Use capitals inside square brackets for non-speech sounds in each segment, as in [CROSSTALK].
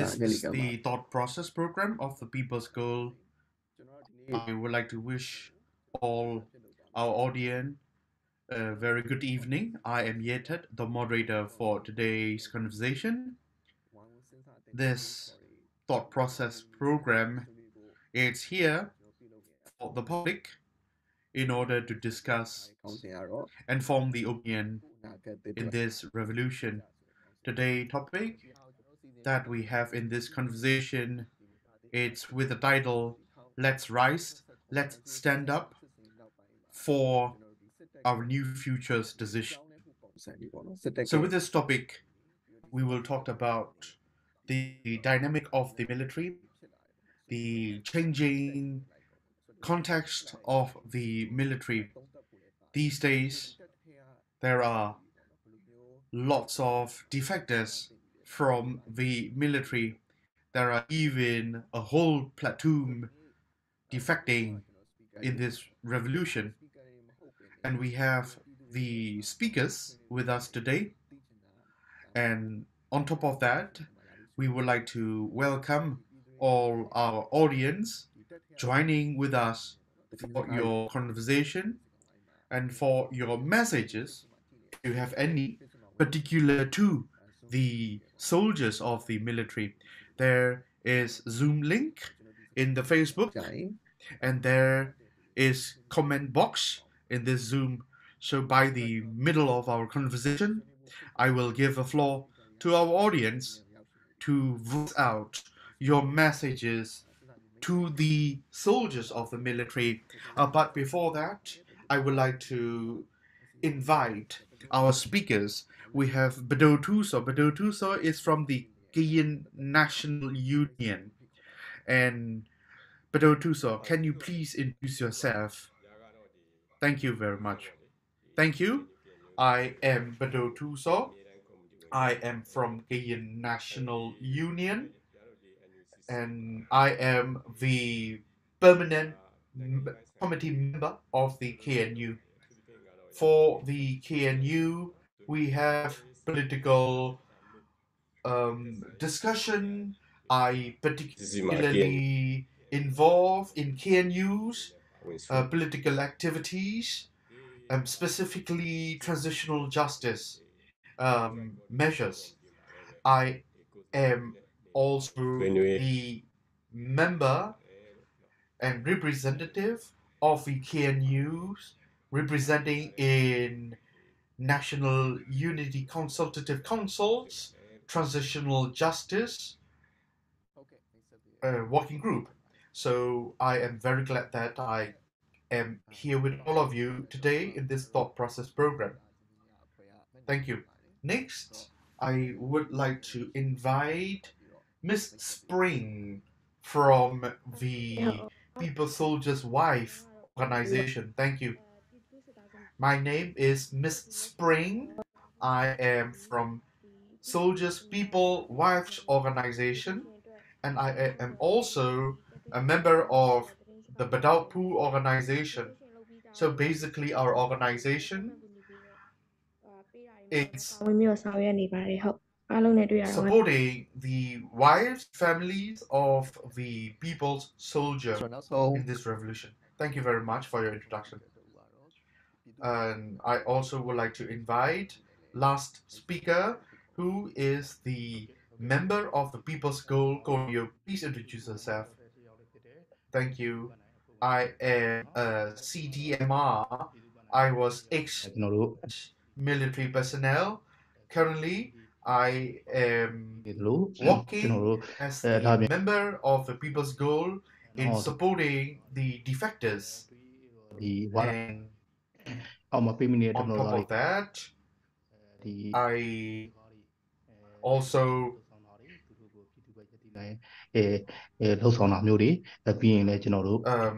This is The thought process program of the People's School I would like to wish all our audience a very good evening. I am Ye Htet, the moderator for today's conversation. This thought process program is here for the public in order to discuss and form the opinion in this revolution. Today topic that we have in this conversation it's with the title Let's Rise, Let's Stand Up for Our New Futures Decision. So with this topic we will talk about the dynamic of the military, the changing context of the military these days there are lots of defectors from the military. There are even a whole platoon defecting in this revolution. And we have the speakers with us today. And on top of that, we would like to welcome all our audience joining with us for your conversation and for your messages. You have any particular to the soldiers of the military. There is Zoom link in the Facebook, and there is comment box in this Zoom. So by the middle of our conversation, I will give a floor to our audience to voice out your messages to the soldiers of the military. Uh, but before that, I would like to invite our speakers. We have Padoh Htoo Saw. Bado Tuso is from the Karen National Union. And Padoh Htoo Saw, can you please introduce yourself? Thank you very much. Thank you. I am Padoh Htoo Saw. I am from Karen National Union. And I am the permanent committee member of the KNU. For the KNU, we have political um, discussion. I particularly involved in KNU's uh, political activities, um, specifically transitional justice um, measures. I am also the member and representative of the KNUs representing in National Unity Consultative Councils, Transitional Justice uh, Working Group. So I am very glad that I am here with all of you today in this thought process program. Thank you. Next, I would like to invite Miss Spring from the People Soldiers Wife organization. Thank you. My name is Miss Spring. I am from Soldiers People Wives Organization, and I am also a member of the Badalpu organization. So basically, our organization it's supporting the wives, families of the people's soldiers in this revolution. Thank you very much for your introduction and I also would like to invite last speaker, who is the member of the People's Goal Koryo. Please introduce yourself. Thank you. I am a CDMR. I was ex military personnel. Currently, I am working as uh, a member of the People's Goal in supporting the defectors. And အောက်မှာပေးမိနေတဲ့ on တော်တော် top လေး of that, ဒီ I also အဲအဲလှုပ်ဆောင်တာမျိုးတွေအဲပြီးရင်လည်းကျွန်တော်တို့ um,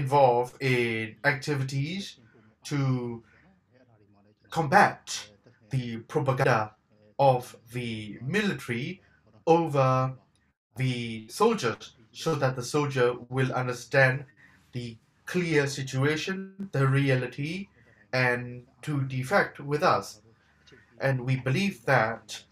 involved in activities to combat the propaganda of the military over the soldiers so that the soldier will understand the clear situation, the reality, and to defect with us. and we believe that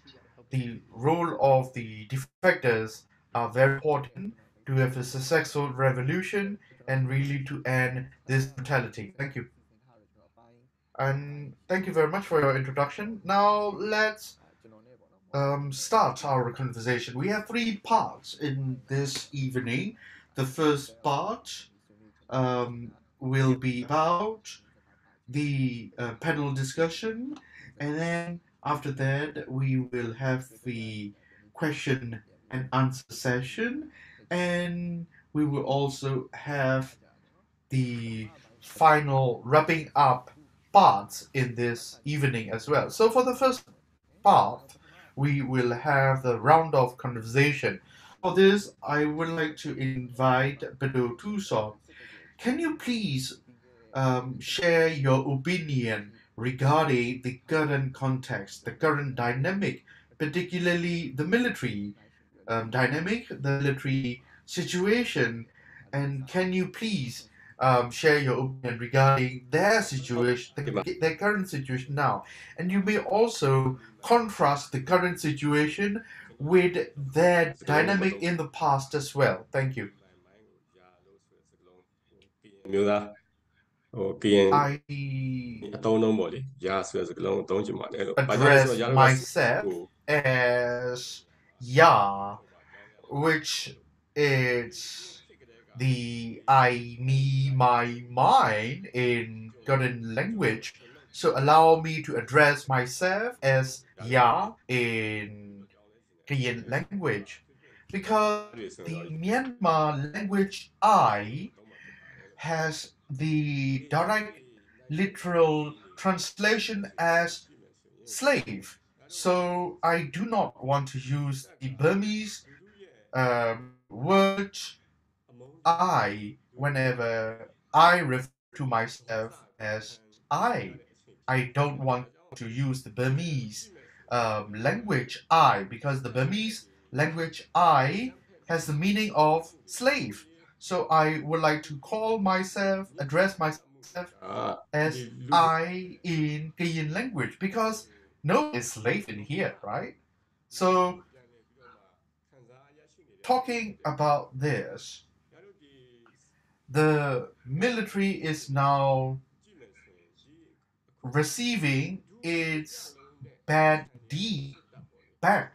the role of the defectors are very important to have a successful revolution and really to end this brutality. Thank you. And thank you very much for your introduction. Now let's um, start our conversation. We have three parts in this evening. The first part um, will be about the uh, panel discussion, and then after that, we will have the question and answer session, and we will also have the final wrapping up parts in this evening as well. So for the first part, we will have the round of conversation. For this, I would like to invite Padoh Htoo Saw. Can you please um, share your opinion regarding the current context, the current dynamic, particularly the military um, dynamic, the military situation, and can you please um, share your opinion regarding their situation, the, their current situation now, and you may also contrast the current situation with their dynamic in the past as well. Thank you. မျိုးသားဟို KN I အတုံးလုံးပေါ့လေရာဆိုတဲ့စကားလုံးအသုံးချင်ပါတယ်လို့ဘာကြောင့်လဲဆိုတော့ရာ myself as ya which is the I me my mind in Tibetan language. So allow me to address myself as ya in Karen language. Because the Myanmar language I has the direct literal translation as slave. So I do not want to use the Burmese um, word I whenever I refer to myself as I. I don't want to use the Burmese um, language I because the Burmese language I has the meaning of slave. So I would like to call myself, address myself အာ as I in Karen language because no is slave in here, right? So talking about this, the military is now receiving its bad deed back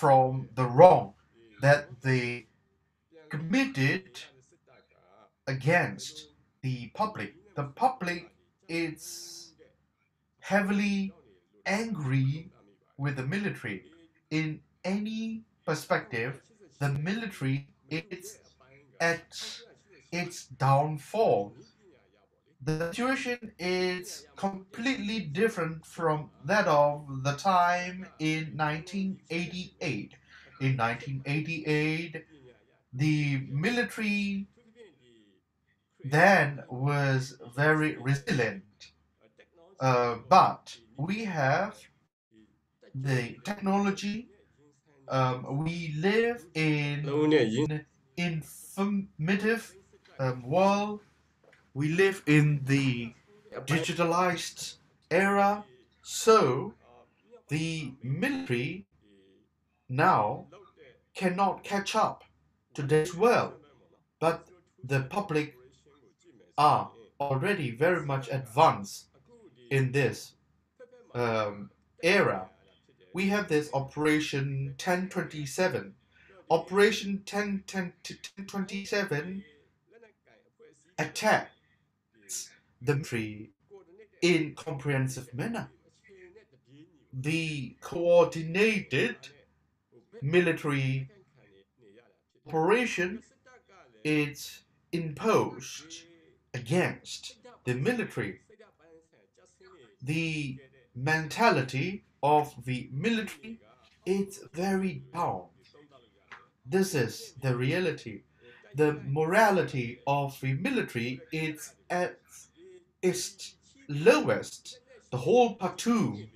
from the wrong that they committed against the public. The public is heavily angry with the military. In any perspective, the military is at its downfall. The situation is completely different from that of the time in 1988. In 1988, the military then was very resilient. Uh, but we have the technology. Um, we live in an informative um, world. We live in the digitalized era. So the military now cannot catch up to this world. But the public are already very much advanced in this um, era. We have this Operation 1027. Operation 10, 10, 1027 attacks the military in comprehensive manner. The coordinated military operation is imposed against the military. The mentality of the military is very down. This is the reality. The morality of the military is at its lowest. The whole platoon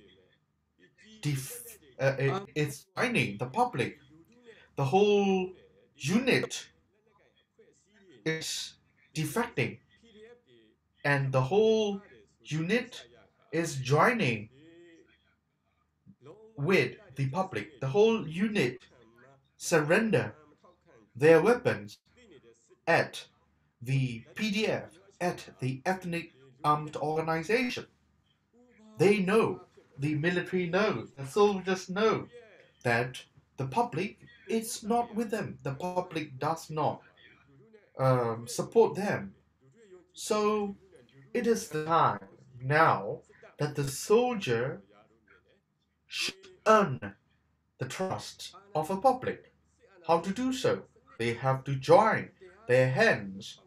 def- uh, it- it's finding the public. The whole unit is defecting, and the whole unit is joining with the public. The whole unit surrender their weapons at the PDF, at the ethnic armed organization. They know, the military knows, the soldiers know that the public is not with them. The public does not um, support them. So it is the time now that the soldier should earn the trust of the public. How to do so? They have to join their hands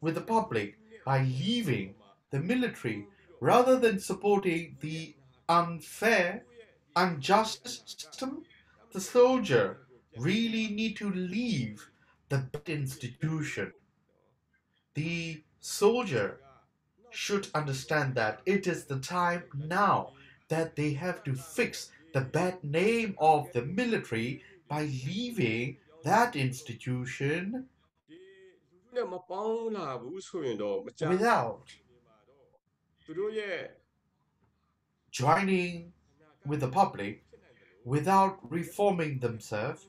with the public by leaving the military rather than supporting the unfair, unjust system. The soldier really need to leave the institution. The soldier should understand that it is the time now that they have to fix the bad name of the military by leaving that institution without joining with the public, without reforming themselves,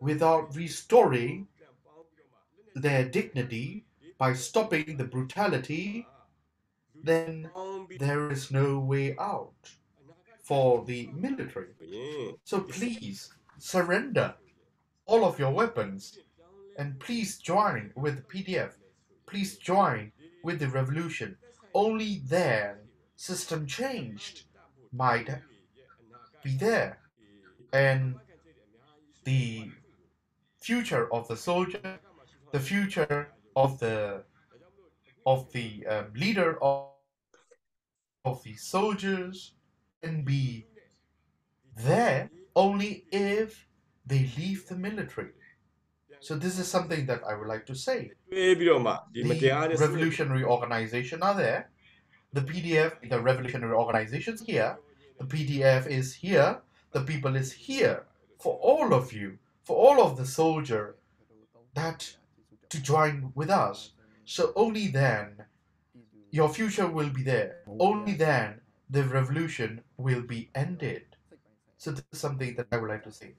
without restoring their dignity by stopping the brutality, then there is no way out for the military. So please surrender all of your weapons and please join with PDF. Please join with the revolution. Only then system changed might be there. And the future of the soldier, the future of the of the um, leader of, of the soldiers can be there only if they leave the military. So this is something that I would like to say. The revolutionary organization are there. The PDF, the revolutionary organizations here. The PDF is here. The people is here for all of you for all of the soldier that to join with us. So only then your future will be there. Only then the revolution will be ended. So this is something that I would like to say.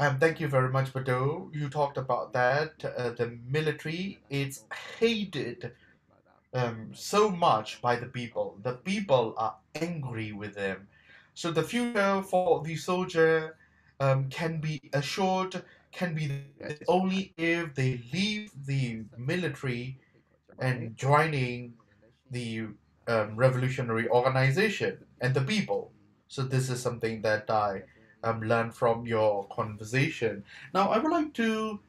Um, thank you very much, Padoh. You talked about that. Uh, the military is hated um, so much by the people. The people are angry with them. So the future for the soldier um, can be assured, can be only if they leave the military and joining the um, revolutionary organization and the people. So this is something that I um, learned from your conversation. Now I would like to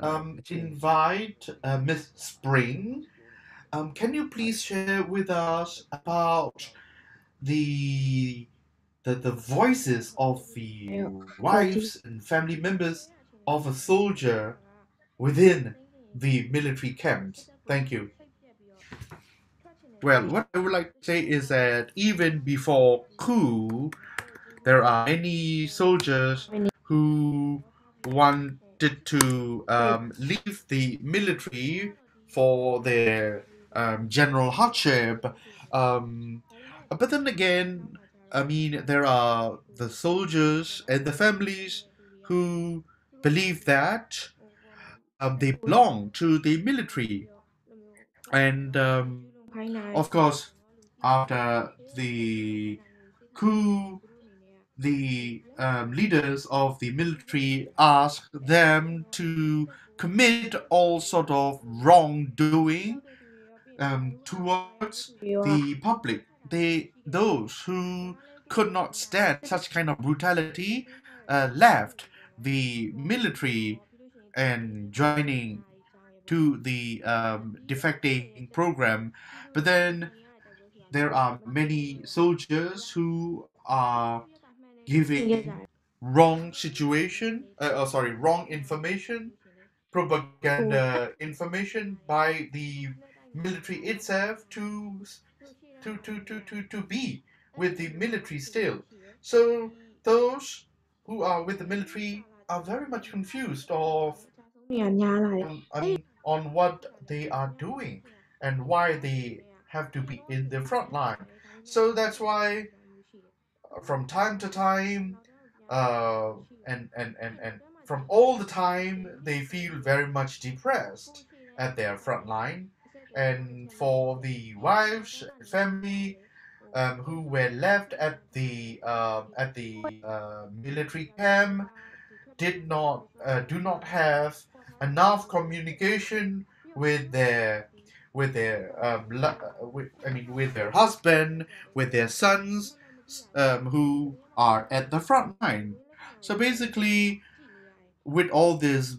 um, invite uh, Miss Spring. Um, can you please share with us about the the, the voices of the wives and family members of a soldier within the military camps? Thank you. Well, what I would like to say is that even before coup, there are many soldiers who wanted to um, leave the military for their um, general hardship. Um, but then again, I mean, there are the soldiers and the families who believe that um, they belong to the military. And um, of course, after the coup, the um, leaders of the military asked them to commit all sort of wrongdoing um, towards the public. They those who could not stand such kind of brutality uh, left the military and joining to the um, defecting program. But then there are many soldiers who are giving wrong situation, uh, oh, sorry, wrong information, propaganda information by the military itself to to, to, to, to, to be with the military still. So those who are with the military are very much confused of on what they are doing and why they have to be in the front line. So that's why from time to time uh, and, and, and, and from all the time they feel very much depressed at their front line and for the wives and family um, who were left at the um at the uh, military camp, did not uh, do not have enough communication with their with their um, uh, with, I mean with their husband, with their sons, um, who are at the front line. So basically, with all this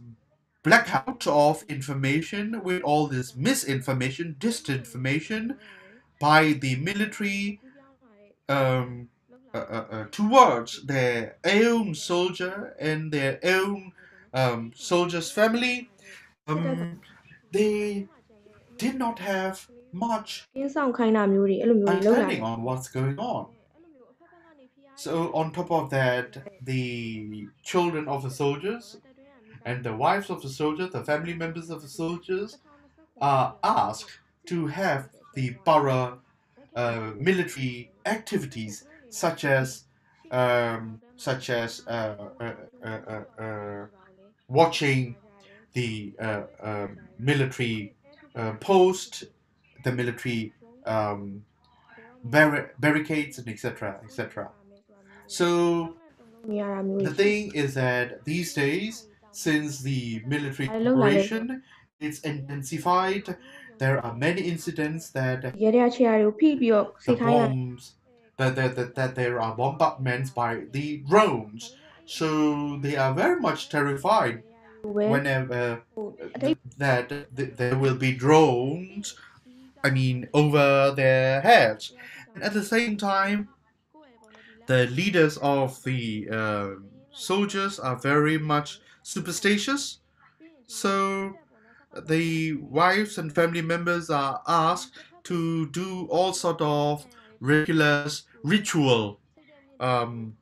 blackout of information with all this misinformation, disinformation by the military um, uh, uh, uh, towards their own soldier and their own um, soldier's family. Um, they did not have much understanding on what's going on. So on top of that, the children of the soldiers and the wives of the soldiers, the family members of the soldiers, uh, are asked to have the borough uh, military activities such as um, such as uh, uh, uh, uh watching the um, military post, the military um, barricades, and etc. etc. So the thing is that these days since the military Hello, Lale. operation is intensified, there are many incidents that ရဲရဲချေရတွေကိုဖိပြီးတော့စိ the တ်ထားရ bombs that, that, that, that there are bombardments by the drones. So they are very much terrified ပဲ whenever အတိတ် that th- there will be drones, I mean, over their heads. And at the same time, the leaders of the um soldiers are very much superstitious. So the wives and family members are asked to do all sort of regular ritual. Um,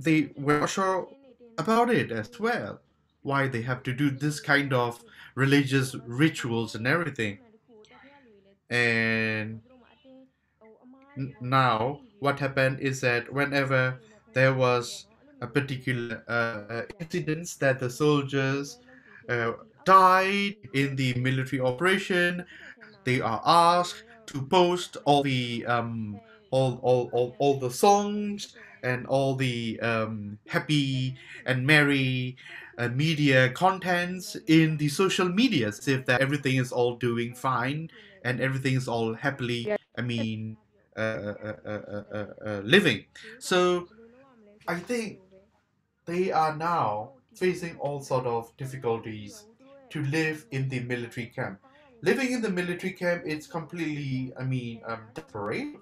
they were not sure about it as well. Why they have to do this kind of religious rituals and everything. And now what happened is that whenever there was a particular uh, uh, incidents that the soldiers uh, died in the military operation. They are asked to post all the um, all, all, all, all the songs and all the um, happy and merry uh, media contents in the social media as if that everything is all doing fine and everything is all happily i mean uh, uh, uh, uh, living. So i think they are now facing all sort of difficulties to live in the military camp. Living in the military camp, it's completely, I mean, um, desperate.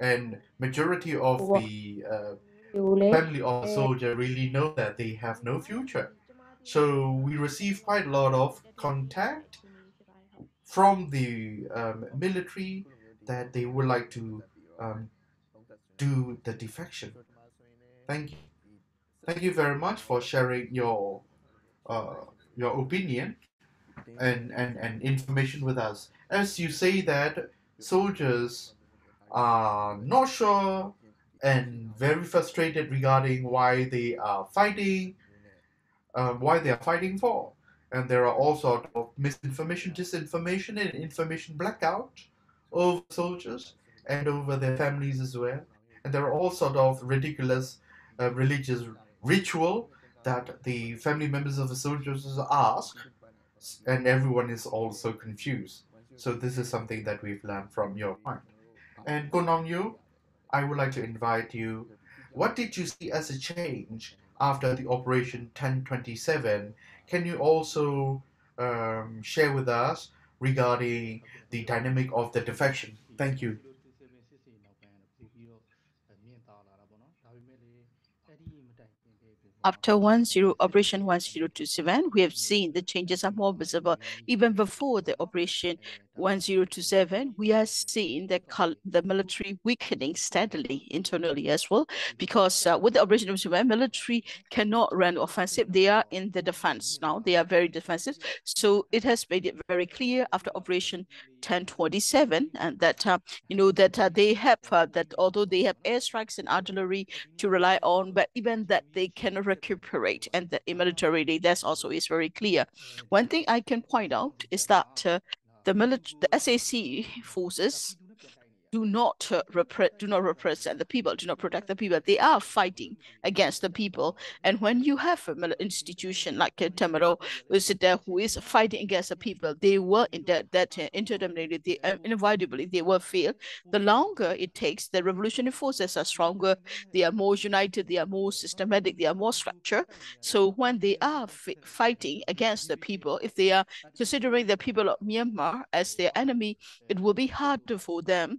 And majority of the uh, family of the soldier really know that they have no future. So we receive quite a lot of contact from the um, military that they would like to um, do the defection. Thank you. Thank you very much for sharing your uh, your opinion and, and, and information with us. As you say that soldiers are not sure and very frustrated regarding why they are fighting, um, why they are fighting for. And there are all sorts of misinformation, disinformation, and information blackout over soldiers and over their families as well. And there are all sort of ridiculous uh, religious ritual that the family members of the soldiers ask, and everyone is also confused. So this is something that we've learned from your point. And Ko Naung Yoe, I would like to invite you. What did you see as a change after the Operation 1027? Can you also um, share with us regarding the dynamic of the defection? Thank you. After 10 Operation 1027, we have seen the changes are more visible mm. even before the Operation 1027, we are seeing the, the military weakening steadily internally as well, because uh, with the Operation military cannot run offensive. They are in the defense now. They are very defensive. So it has made it very clear after Operation 1027 and that uh, you know that uh, they have uh, that although they have airstrikes and artillery to rely on but even that they cannot recuperate and that militarily that's also is very clear one thing i can point out is that uh, the military the sac forces do not repre- do not represent the people, do not protect the people. They are fighting against the people. And when you have a mil- institution like Temero, who is there, who is fighting against the people, they will in that that uh, interterminated, they uh, inevitably they will fail. The longer it takes, the revolutionary forces are stronger. They are more united. They are more systematic. They are more structured. So when they are fighting against the people, if they are considering the people of Myanmar as their enemy, it will be harder for them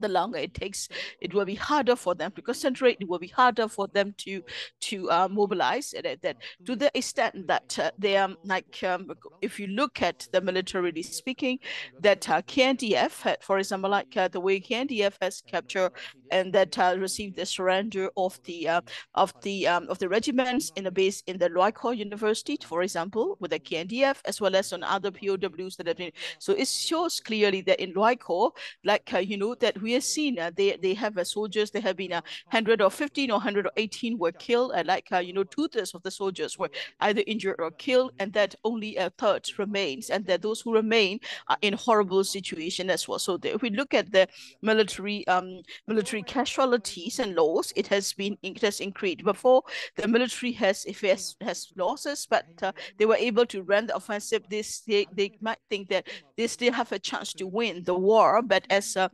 the longer it takes, it will be harder for them to concentrate. It will be harder for them to to uh, mobilize. And that, to the extent that uh, they are like, um, if you look at the militarily speaking, that uh, KNDF, for example, like uh, the way KNDF has captured and that uh, received the surrender of the uh, of the um, of the regiments in the base in the Loikaw University, for example, with the KNDF as well as on other POWs that have been. So it shows clearly that in Loikaw, like you know, that we have seen uh, they they have uh, soldiers. There have been uh, hundred or fifteen or hundred or eighteen were killed, and like uh, you know, two thirds of the soldiers were either injured or killed, and that only a third remains, and that those who remain are in horrible situation as well. So the, if we look at the military um military casualties and loss, it has been it has increased. Before the military has if has, has losses, but uh, they were able to run the offensive. This they, they might think that they still have a chance to win the war, but as uh,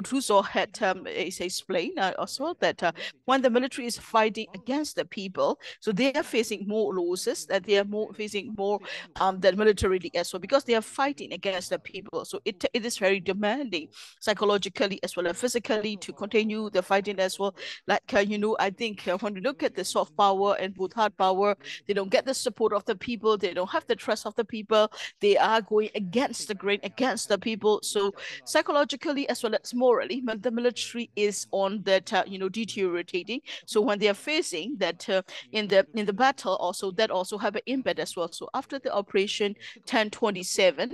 Rotuso had um, explained uh, as well that uh, when the military is fighting against the people, so they are facing more losses, that they are more facing more um, than militarily as well because they are fighting against the people. So it it is very demanding psychologically as well as physically to continue the fighting as well. Like uh, you know, I think uh, when you look at the soft power and both hard power, they don't get the support of the people. They don't have the trust of the people. They are going against the grain, against the people. So psychologically as well as morally, the military is on that uh, you know deteriorating. So when they are facing that uh, in the in the battle, also that also have an impact as well. So after the operation 1027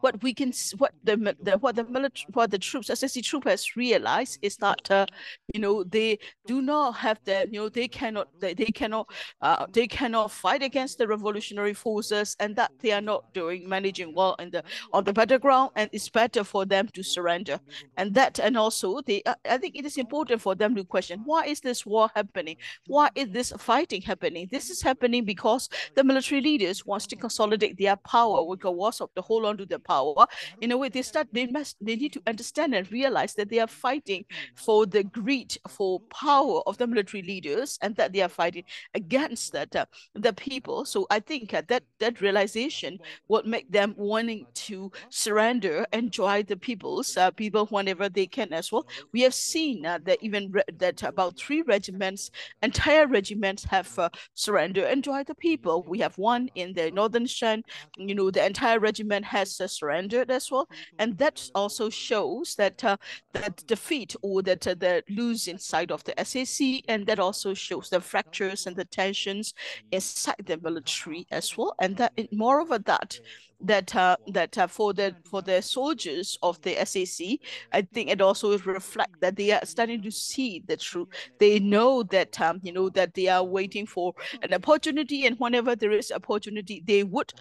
what we can what the, the what the military what the troops SSC troop has realized is that uh, you know they do not have the you know they cannot they, they cannot uh, they cannot fight against the revolutionary forces and that they are not doing managing well in the on the battleground and it's better for them to surrender. And that and also they I think it is important for them to question why is this war happening? Why is this fighting happening? This is happening because the military leaders wants to consolidate their power with the wars of the hold on to the power in a way they start they must they need to understand and realize that they are fighting for the greed for power of the military leaders and that they are fighting against that uh, the people. So i think uh, that that realization would make them wanting to surrender and join the people's uh, people whenever they can as well. We have seen uh, that even that about three regiments entire regiments have uh, surrendered and joined the people. We have one in the northern shan you know the entire regiment has uh, surrendered as well. And that also shows that uh, that defeat or that uh, the losing side of the SAC, and that also shows the fractures and the tensions inside the military as well. And that moreover that that uh, that uh, for the for the soldiers of the SAC, I think it also reflects that they are starting to see the truth. They know that um, you know that they are waiting for an opportunity, and whenever there is opportunity, they would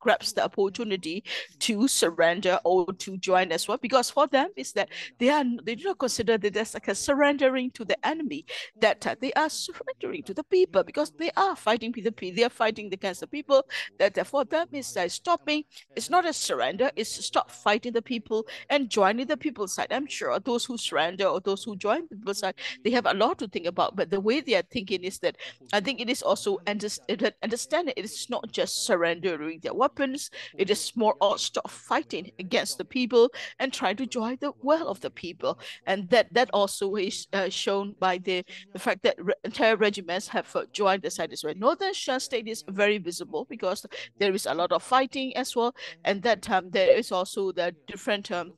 grasp the opportunity to surrender or to join as well. Because for them, is that they are they do not consider that there's like a surrendering to the enemy. That uh, they are surrendering to the people because they are fighting the people. They are fighting against the people. That uh, for them is uh, stopping it's not a surrender, it's stop fighting the people and joining the people's side. I'm sure those who surrender or those who join the people's side, they have a lot to think about. But the way they are thinking is that I think it is also understand it is not just surrendering their weapons, it is more stop stop fighting against the people and try to join the well of the people. And that that also is uh, shown by the, the fact that re entire regiments have uh, joined the side as well. Northern Shan State is very visible because there is a lot of fighting as well. And that um, there is also the different um,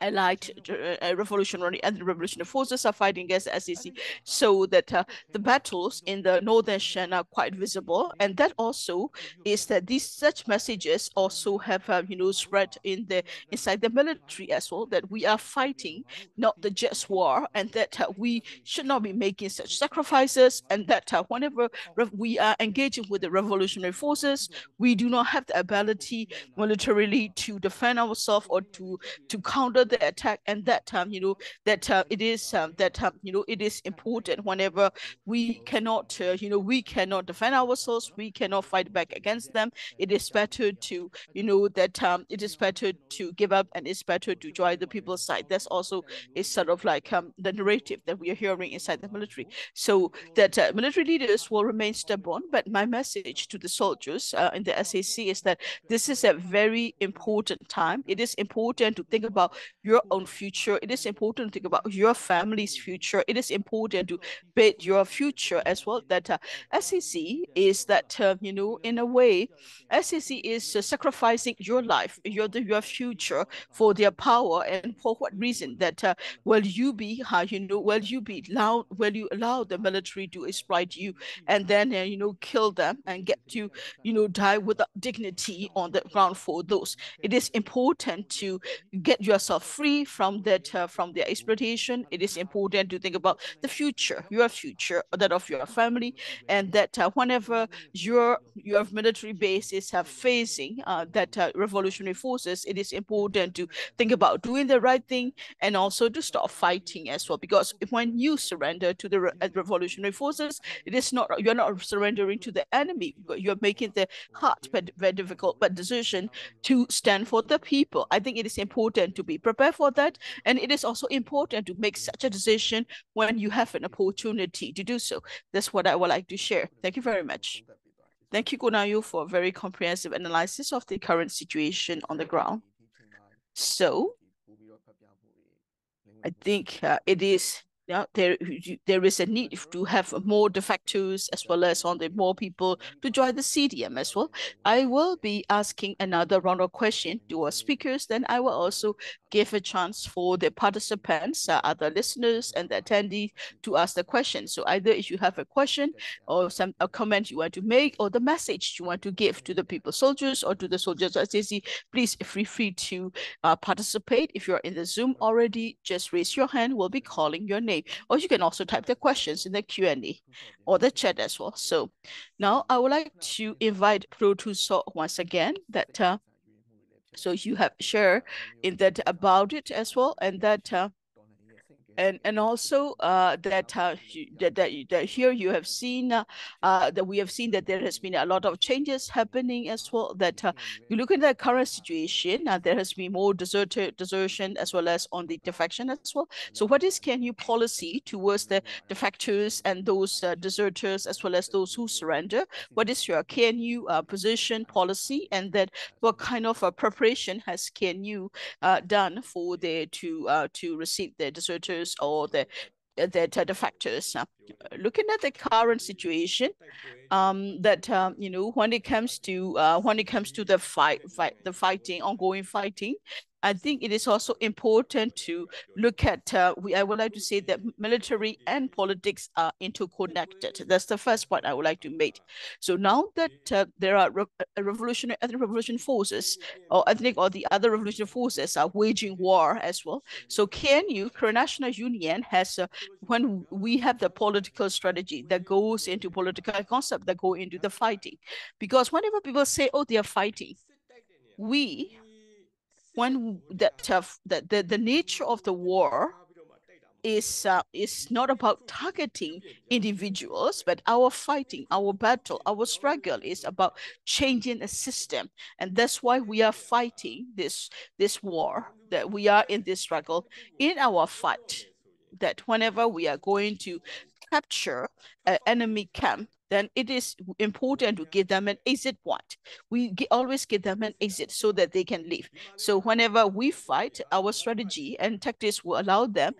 allied uh, revolutionary and revolutionary forces are fighting against SAC so. that uh, the battles in the northern Shan are quite visible and that also is that these such messages also have uh, you know spread in the inside the military as well that we are fighting not the just war and that uh, we should not be making such sacrifices and that uh, whenever we are engaging with the revolutionary forces we do not have the ability militarily to defend ourselves or to to counter the attack and that time you know that uh, it is um, that um, you know it is important whenever we cannot uh, you know we cannot defend ourselves we cannot fight back against them. It is better to you know that um, it is better to give up and it's better to join the people's side. That's also is sort of like um, the narrative that we are hearing inside the military. So that uh, military leaders will remain stubborn but my message to the soldiers uh, in the SAC is that this is a very important time. It is important to think about your own future. It is important to think about your family's future. It is important to bet your future as well. That uh, SAC is that, uh, you know, in a way, SAC is uh, sacrificing your life, your, your future for their power. And for what reason? That uh, will you be, uh, you know, will you be allowed, will you allow the military to exploit you and then, uh, you know, kill them and get you, you know, die without dignity on the ground for those. It is important to get yourself free from that uh, from their exploitation it is important to think about the future your future that of your family and that uh, whenever your your military bases are facing uh, that uh, revolutionary forces it is important to think about doing the right thing and also to stop fighting as well. Because when you surrender to the re uh, revolutionary forces it is not you're not surrendering to the enemy. But you're making the hard but very difficult but decision to stand for the people. I think it is important to be prepared prepare for that. And it is also important to make such a decision when you have an opportunity to do so. That's what I would like to share. Thank you very much. Thank you, Ko Naung Yoe, for a very comprehensive analysis of the current situation on the ground. So, I think uh, it is yeah, there there is a need to have more defectors as well as on the more people to join the CDM as well. I will be asking another round of question to our speakers. Then I will also give a chance for the participants, uh, other listeners and the attendees to ask the question. So either if you have a question or some a comment you want to make or the message you want to give to the people soldiers or to the soldiers SAC, please feel free to uh, participate. If you're in the Zoom already, just raise your hand. We'll be calling your name or you can also type the questions in the Q&A or the chat as well. So now I would like to invite Pro to talk once again that uh, so you have share in that about it as well and that uh, and and also uh, that, uh, that, that that here you have seen uh, uh, that we have seen that there has been a lot of changes happening as well. That uh, you look at the current situation, uh, there has been more deserter desertion as well as on the defection as well. So what is KNU policy towards the defectors and those deserters as well as those who surrender? [LAUGHS] What is your KNU position policy, and that what kind of preparation has KNU done for the to to receive the deserters? Or the the, the factors. Uh, looking at the current situation, um, that um, you know when it comes to uh, when it comes to the fight, fight the fighting, ongoing fighting, I think it is also important to look at, uh, we, I would like to say that military and politics are interconnected. That's the first point I would like to make. So now that uh, there are re uh, revolutionary ethnic revolution forces or ethnic or the other revolutionary forces are waging war as well. So KNU, Karen National Union has, uh, when we have the political strategy that goes into political concept that go into the fighting, because whenever people say, oh, they are fighting, we when that uh, the, the the nature of the war is uh, is not about targeting individuals, but our fighting, our battle, our struggle is about changing a system, and that's why we are fighting this this war. That we are in this struggle in our fight. That whenever we are going to capture an enemy camp, then it is important to give them an exit point. We always give them an exit so that they can leave. So whenever we fight, our strategy and tactics will allow them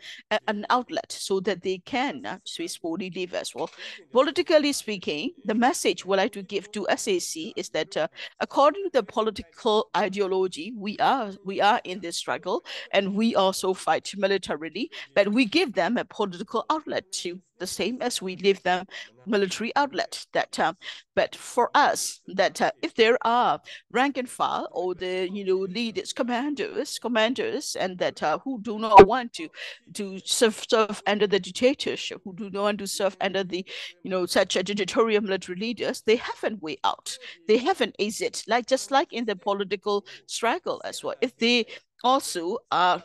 an outlet so that they can uh, peacefully leave as well. Politically speaking, the message we like to give to SAC is that uh, according to the political ideology, we are we are in this struggle and we also fight militarily, but we give them a political outlet too, the same as we leave them military outlet. That um, but for us, that uh, if there are rank and file or the you know leaders, commanders, commanders, and that uh, who do not want to to serve, serve under the dictatorship, who do not want to serve under the you know such a dictatorial military leaders, they have a way out. They have an exit, like just like in the political struggle as well. If they also uh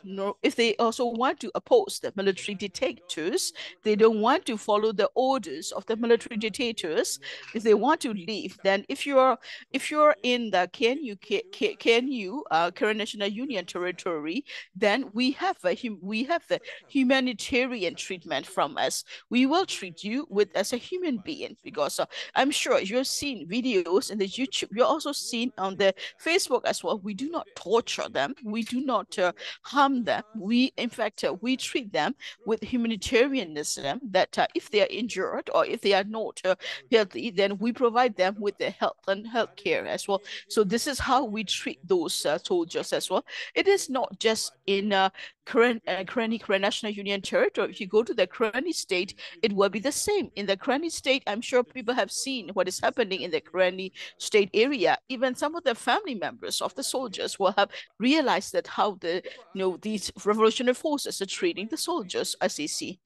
if they also want to oppose the military dictators they don't want to follow the orders of the military dictators. If they want to leave then if you're if you're in the KNU K- K- KNU uh Karen National Union territory then we have a we have the humanitarian treatment from us. We will treat you with as a human being because uh, I'm sure you've seen videos in the YouTube. You're also seen on the Facebook as well. We do not torture them. We do not uh, harm them we in fact uh, we treat them with humanitarianism that uh, if they are injured or if they are not uh, healthy then we provide them with the health and health care as well so this is how we treat those uh, soldiers as well it is not just in uh, Karen, uh, Karenni Karen National Union territory. If you go to the Karenni state, it will be the same. In the Karenni state, I'm sure people have seen what is happening in the Karenni state area. Even some of the family members of the soldiers will have realized that how the you know these revolutionary forces are treating the soldiers as they see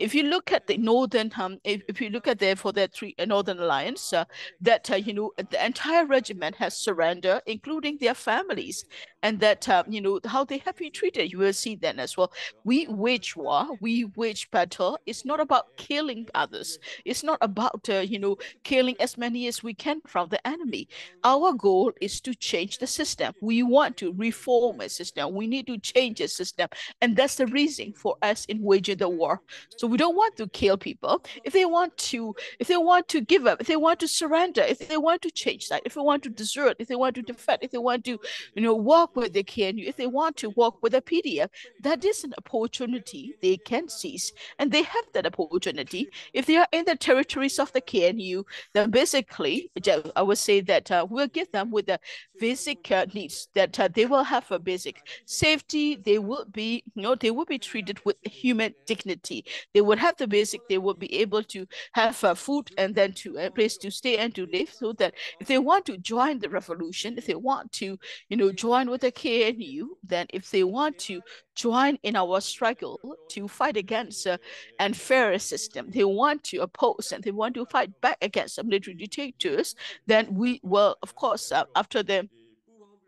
if you look at the northern um if, if you look at there for the three uh, northern alliance uh, that uh, you know the entire regiment has surrendered including their families. And that uh, you know how they have been treated you will see then as well. We wage war we wage battle. It's not about killing others. It's not about uh, you know killing as many as we can from the enemy. Our goal is to change the system. We want to reform a system. We need to change a system. And that's the reason for us in waging the war. So we don't want to kill people. If they want to if they want to give up if they want to surrender if they want to change that if they want to desert if they want to defect if they want to you know walk with the KNU if they want to walk with a PDF that is an opportunity they can seize. And they have that opportunity. If they are in the territories of the KNU then basically I would say that uh, we'll give them with the basic uh, needs that uh, they will have a basic safety. They will be you know they will be treated with human dignity. They would have the basic they would be able to have uh, food and then to a place to stay and to live so that if they want to join the revolution if they want to you know join with the KNU then if they want to join in our struggle to fight against uh, unfair system they want to oppose and they want to fight back against military dictators then we will of course uh, after the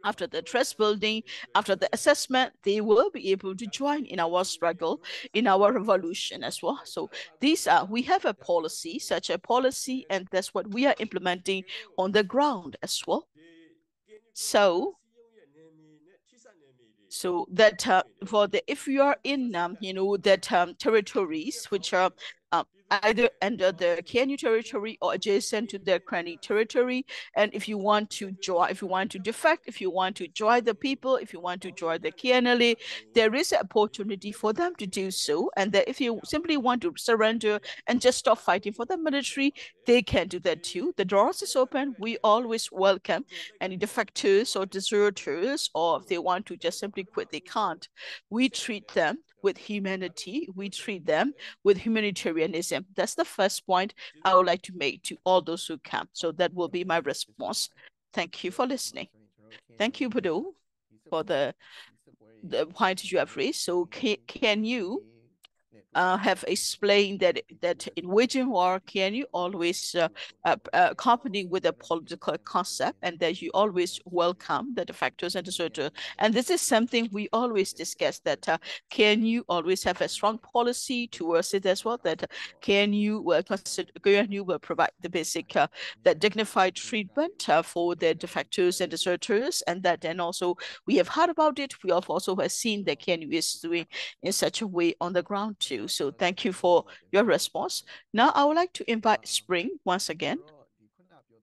after the trust building, after the assessment, they will be able to join in our struggle, in our revolution as well. So these are, we have a policy, such a policy, and that's what we are implementing on the ground as well. So, so that uh, for the, if you are in, um, you know, that um, territories which are um, either under the KNU territory or adjacent to the Karenni territory. And if you want to join, if you want to defect, if you want to join the people, if you want to join the KNLA, there is an opportunity for them to do so. And that if you simply want to surrender and just stop fighting for the military, they can do that too. The doors is open. We always welcome any defectors or deserters, or if they want to just simply quit, they can't. We treat them with humanity. We treat them with humanitarianism. That's the first point I would like to make to all those who come. So that will be my response. Thank you for listening. Thank you, Padoh, for the the point you have raised. So can, can you uh, have explained that that in waging war, can you always uh, uh, accompany with a political concept and that you always welcome the defectors and deserters. And this is something we always discuss that uh, can you always have a strong policy towards it as well that can you consider can you will provide the basic uh, the dignified treatment uh, for the defectors and deserters and that and also we have heard about it we have also have seen that KNU is doing in such a way on the ground too So thank you for your response. Now I would like to invite Spring once again.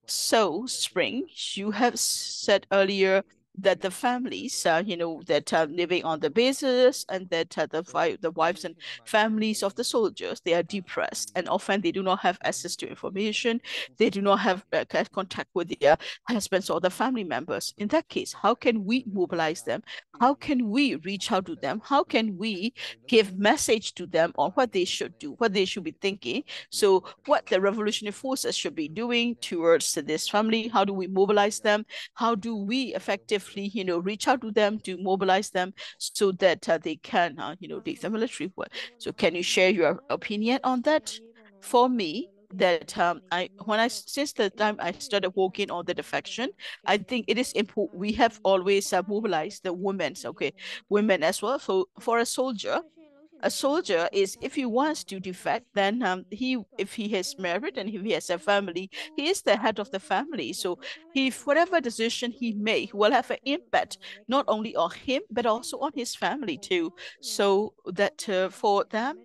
So Spring, you have said earlier that the families, uh, you know, that are living on the bases and that uh, the, the wives and families of the soldiers, they are depressed and often they do not have access to information. They do not have uh, contact with their husbands or the family members. In that case, how can we mobilize them? How can we reach out to them? How can we give message to them on what they should do, what they should be thinking? So what the revolutionary forces should be doing towards this family? How do we mobilize them? How do we effectively you know, reach out to them to mobilize them so that uh, they can, uh, you know, leave the military work. So can you share your opinion on that? For me, that um, I when I since the time I started working on the defection, I think it is important. We have always uh, mobilized the women, okay, women as well. For for a soldier, a soldier is if he wants to defect, then um, he if he has married and if he has a family, he is the head of the family. So if whatever decision he make will have an impact not only on him but also on his family too. So that uh, for them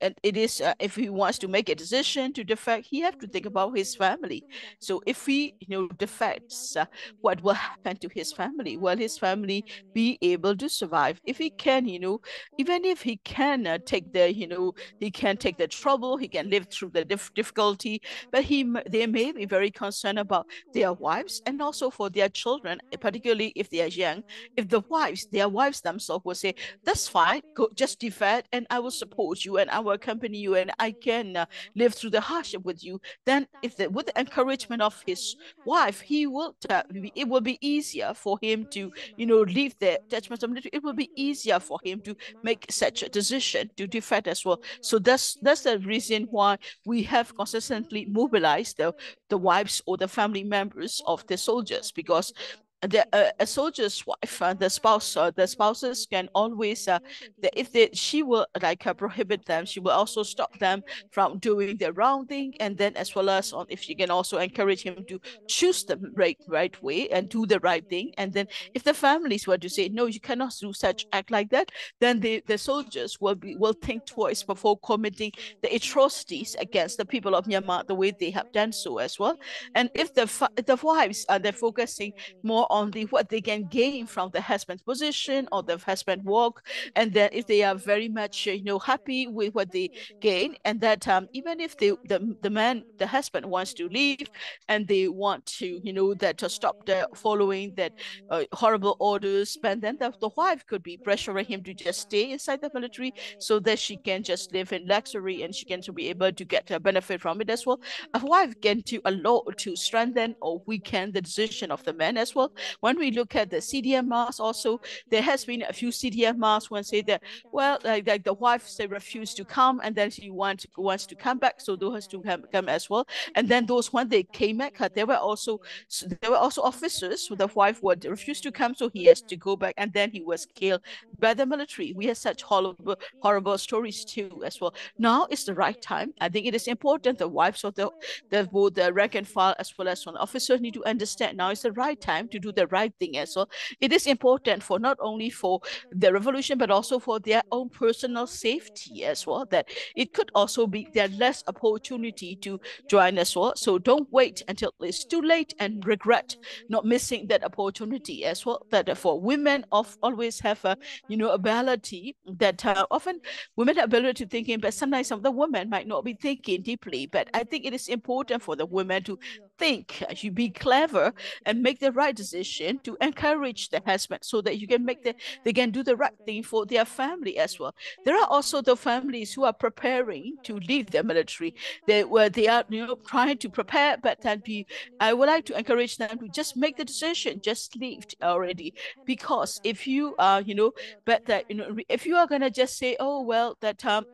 it is uh, if he wants to make a decision to defect he have to think about his family. So if he you know defects uh, what will [LAUGHS] happen to his family? Will his family be able to survive? If he can you know even if he can uh, take the you know he can take the trouble he can live through the dif difficulty but he they may be very concerned about their wives and also for their children particularly if they are young. If the wives their wives themselves will say that's fine go just defect and i will support you and i will accompany you and I can uh, live through the hardship with you, then if the, with the encouragement of his wife, he will, uh, it will be easier for him to, you know, leave the military. It will be easier for him to make such a decision to defend as well. So that's that's the reason why we have consistently mobilized the, the wives or the family members of the soldiers because the uh, a soldier's wife, uh, the spouse, uh, the spouses can always, uh, the, if they, she will like uh, prohibit them, she will also stop them from doing the wrong thing, and then as well as on if she can also encourage him to choose the right right way and do the right thing, and then if the families were to say no, you cannot do such act like that, then the the soldiers will be will think twice before committing the atrocities against the people of Myanmar the way they have done so as well, and if the the wives are they're focusing more on the what they can gain from the husband's position or the husband work and then if they are very much you know happy with what they gain and that um, even if they the, the man the husband wants to leave and they want to you know that to stop the following that uh, horrible orders but then the, the wife could be pressuring him to just stay inside the military so that she can just live in luxury and she can to be able to get a benefit from it as well. A wife can to allow to strengthen or weaken the decision of the man as well when we look at the CDMRs also, there has been a few CDMRs when say that, well, like, like the wife say refused to come and then she want, wants to come back, so those has to come, come as well. And then those when they came back, uh, there were also there were also officers who the wife would refuse to come, so he has to go back, and then he was killed by the military. We have such horrible horrible stories too as well. Now is the right time. I think it is important the wives of the the both the rank and file as well as one officers need to understand now is the right time to do the right thing as well. It is important for not only for the revolution, but also for their own personal safety as well, that it could also be their less opportunity to join as well. So don't wait until it's too late and regret not missing that opportunity as well. That for women of always have a, you know, ability that uh, often women have ability to thinking, but sometimes some of the women might not be thinking deeply. But I think it is important for the women to think, you be clever and make the right decision to encourage the husband so that you can make the they can do the right thing for their family as well. There are also the families who are preparing to leave the military. They were, they are you know trying to prepare, but then be I would like to encourage them to just make the decision, just leave already. Because if you are, you know, but that you know if you are gonna just say, oh well, that um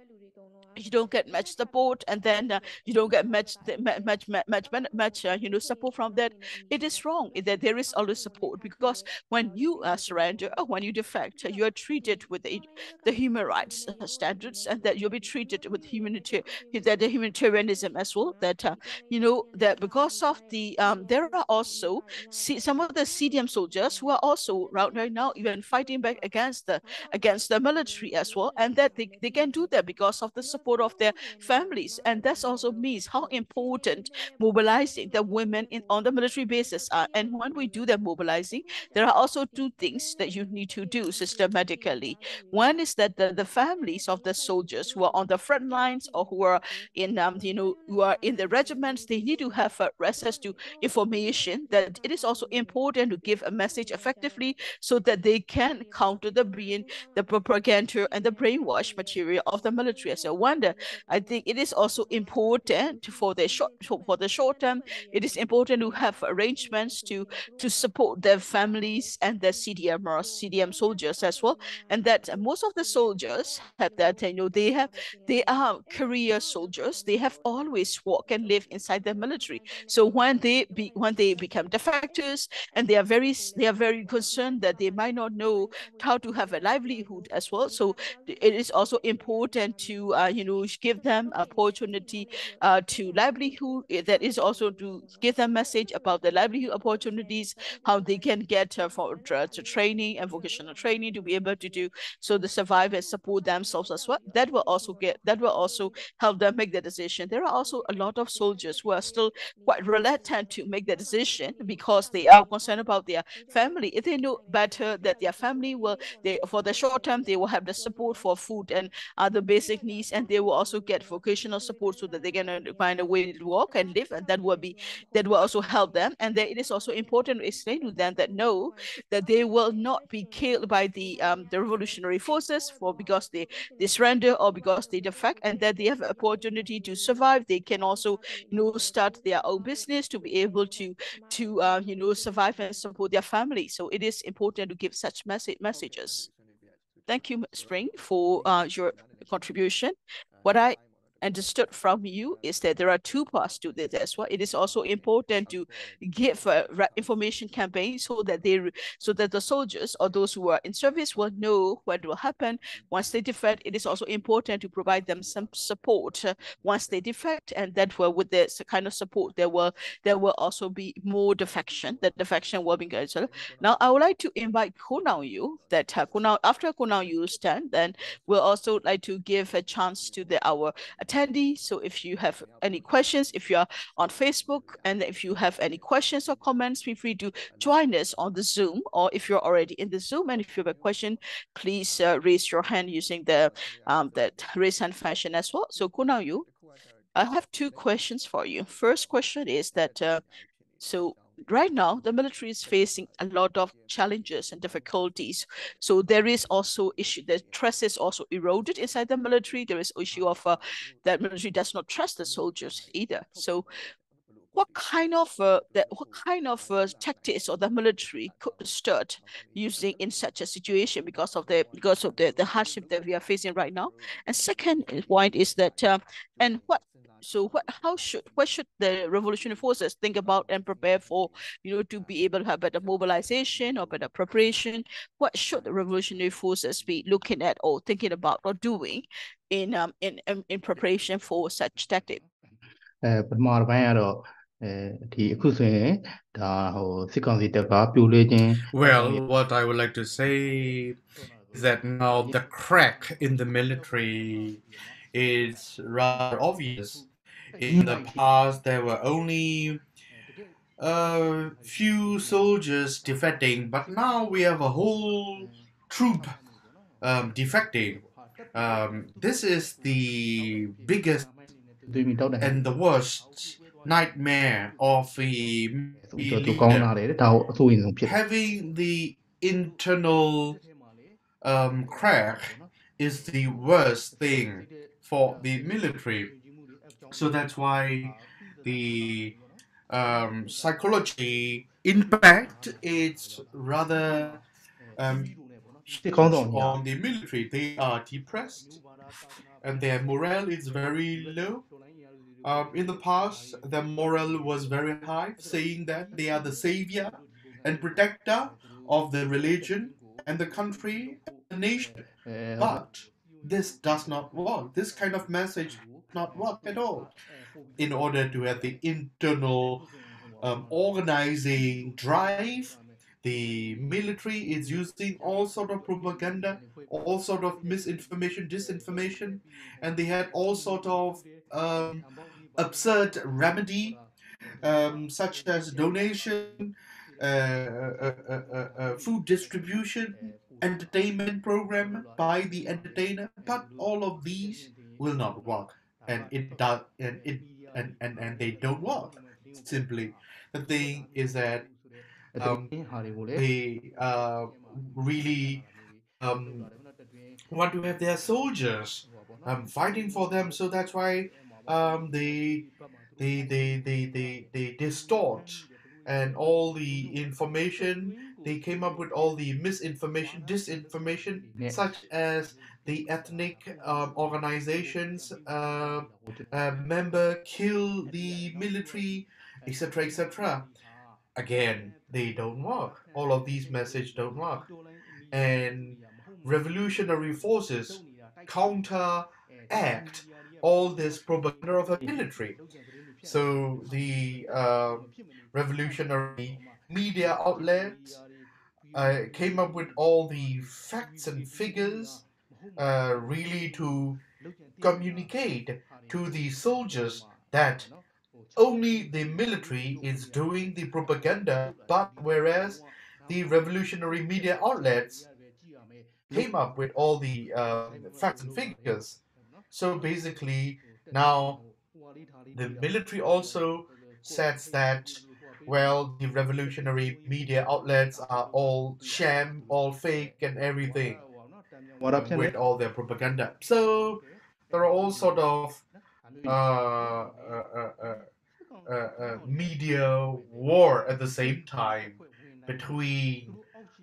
you don't get much support and then uh, you don't get much much much much uh, you know support from that it is wrong that there is always support because when you uh, surrender or when you defect you are treated with the, the human rights uh, standards and that you'll be treated with humanitarian that the humanitarianism as well that uh, you know that because of the um, there are also some of the CDM soldiers who are also right, right now even fighting back against the against the military as well and that they, they can do that because of the support of their families. And that also means how important mobilizing the women in on the military bases are. And when we do that mobilizing there are also two things that you need to do systematically. One is that the, the families of the soldiers who are on the front lines or who are in um, you know who are in the regiments they need to have uh, access to information that it is also important to give a message effectively so that they can counter the brain the propaganda and the brainwash material of the military as a wonder. I think it is also important for the short for the short term it is important to have arrangements to to support their families and their cdm or cdm soldiers as well and that most of the soldiers have that you know they have they are career soldiers. They have always worked and lived inside the military. So when they be when they become defectors and they are very they are very concerned that they might not know how to have a livelihood as well. So it is also important to uh, you know give them opportunity uh, to livelihood that is also to give them message about the livelihood opportunities how they can get uh, for uh, training and vocational training to be able to do so the survivors support themselves as well. That will also get that will also help them make the decision. There are also a lot of soldiers who are still quite reluctant to make the decision because they are concerned about their family. If they know better that their family will they for the short term they will have the support for food and other basic needs and they will also get vocational support so that they can find a way to work and live and that will be that will also help them. And then it is also important to explain to them that no that they will not be killed by the um, the revolutionary forces for because they they surrender or because they defect and that they have opportunity to survive. They can also you know start their own business to be able to to uh, you know survive and support their family. So it is important to give such message messages thank you spring for uh, your contribution. What i understood from you is that there are two parts to this as well. It is also important to give information campaign so that they so that the soldiers or those who are in service will know what will happen once they defect. It is also important to provide them some support uh, once they defect, and that will with this kind of support there will there will also be more defection. That defection will be. So now I would like to invite Ko Naung Yoe that uh, Kunal after Ko Naung Yoe stand, then we'll also like to give a chance to the our attendee. So if you have any questions, if you are on Facebook, and if you have any questions or comments, feel free to join us on the Zoom, or if you're already in the Zoom and if you have a question, please uh, raise your hand using the um, that raise hand function as well. So Ko Naung Yoe, I have two questions for you. First question is that, uh, so right now the military is facing a lot of challenges and difficulties. So there is also issue the trust is also eroded inside the military. There is issue of uh, that military does not trust the soldiers either. So what kind of uh, the, what kind of uh, tactics or the military could start using in such a situation because of the because of the, the hardship that we are facing right now and second point is that uh, and what so what how should what should the revolutionary forces think about and prepare for you know to be able to have better mobilization or better preparation what should the revolutionary forces be looking at or thinking about or doing in um in in, in preparation for such tactic အဲပထမတစ်ပိုင်းကတော့အဲ ဒီအခုဆိုရင်ဒါဟိုစစ်ကောင်စီတပ်ကပြိုလဲခြင်း Well, what I would like to say is that now the crack in the military is rather obvious. In the past, there were only a few soldiers defecting, but now we have a whole troop um, defecting. Um, this is the biggest သွေးမီတောက်တဲ့ and the worst nightmare of the having the internal um, is the worst thing for the military. So that's why the um, psychology impact is rather um, on the military. They are depressed and their morale is very low. Um, in the past, their morale was very high, saying that they are the savior and protector of the religion and the country and the nation. But this does not work. This kind of message does not work at all. In order to have the internal um, organizing drive, the military is using all sort of propaganda, all sort of misinformation, disinformation, and they had all sort of um, absurd remedy, um, such as donation, uh uh, uh, uh, uh, food distribution, entertainment program by the entertainer, but all of these will not work, and it does, and it and, and, and they don't work. Simply, the thing is that um, they uh, really um, want to have their soldiers um, fighting for them. So that's why um, they they they they they they distort and all the information they came up with all the misinformation disinformation Yeah. such as the ethnic um, organizations uh, uh, member kill the military etc etc again they don't work. All of these messages don't work. And revolutionary forces counteract all this propaganda of a military so the uh, revolutionary media outlets uh, came up with all the facts and figures uh, really to communicate to the soldiers that only the military is doing the propaganda, but whereas the revolutionary media outlets came up with all the uh, facts and figures. So basically, mm. now the military also says that, well, the revolutionary media outlets are all sham, all fake, and everything with all their propaganda. So there are all sort of uh, uh, uh, uh, uh media war at the same time between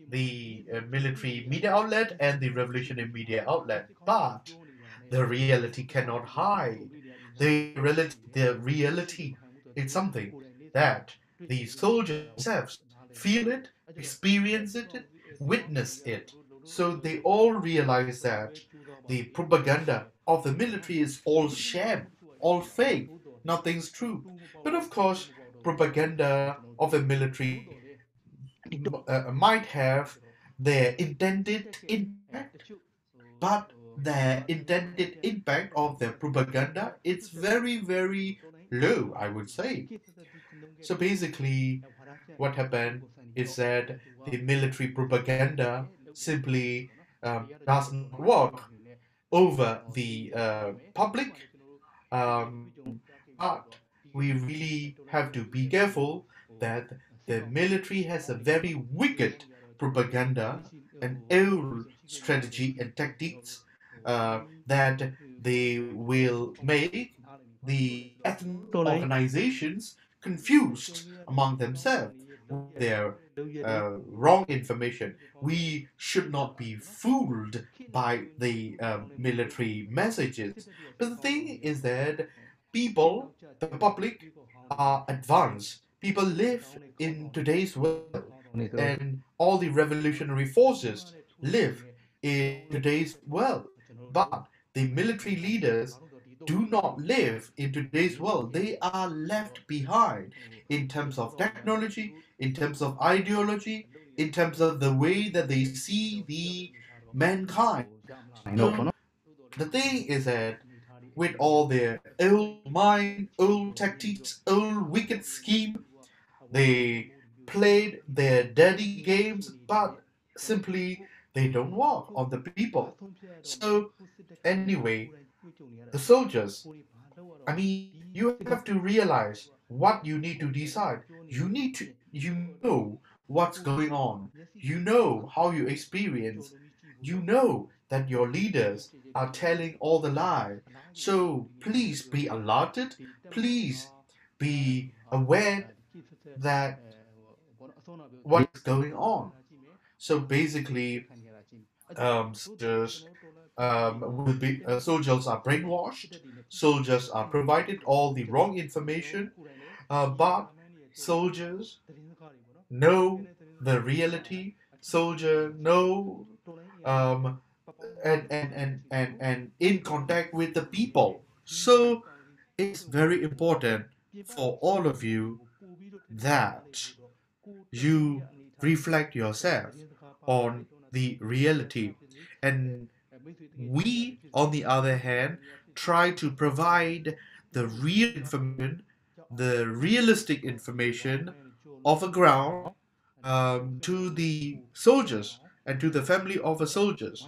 the uh, military media outlet and the revolutionary media outlet. But the reality cannot hide. The reality, the reality is something that the soldiers themselves feel it, experience it, witness it. So they all realize that the propaganda of the military is all sham, all fake, nothing's true. But of course, propaganda of the military uh, might have their intended impact, but the intended impact of the propaganda is very, very low, I would say. So basically, what happened is that the military propaganda simply um, does not work over the uh, public. Um, but we really have to be careful that the military has a very wicked propaganda and old strategy and tactics uh, that they will make the ethnic organizations confused among themselves their uh, wrong information. We should not be fooled by the um, military messages. But the thing is that people, the public, are advanced. People live in today's world, and all the revolutionary forces live in today's world. But the military leaders do not live in today's world. They are left behind in terms of technology, in terms of ideology, in terms of the way that they see the mankind. The thing is that with all their old mind, old tactics, old wicked scheme, they played their dirty games, but simply they don't walk on the people. So anyway, the soldiers, I mean, you have to realize what you need to decide. You need to, you know what's going on. You know how you experience. You know that your leaders are telling all the lie. So please be alerted. Please be aware that what's going on. So basically, um, just um, will be uh, soldiers are brainwashed. Soldiers are provided all the wrong information, uh, but soldiers know the reality. Soldier know um, and, and, and, and, and in contact with the people. So it's very important for all of you that you reflect yourself on the reality. And we, on the other hand, try to provide the real information, the realistic information of a ground um, to the soldiers and to the family of the soldiers.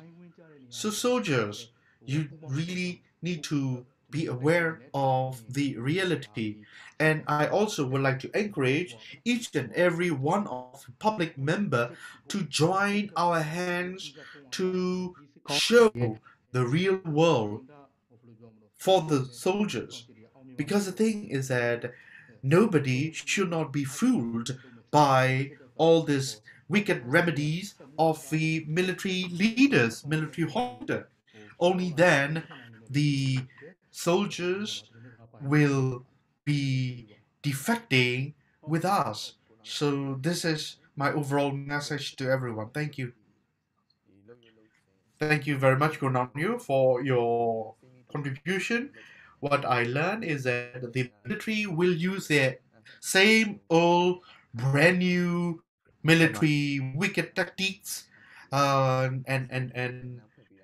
So, soldiers, you really need to be aware of the reality. And I also would like to encourage each and every one of public member to join our hands to show the real world for the soldiers. Because the thing is that nobody should not be fooled by all these wicked remedies of the military leaders, military junta. Only then the soldiers will be defecting with us. So this is my overall message to everyone. Thank you. Thank you very much, Ko Naung Yoe, for your contribution. What I learned is that the military will use their same old, brand new military wicked tactics, uh, and and and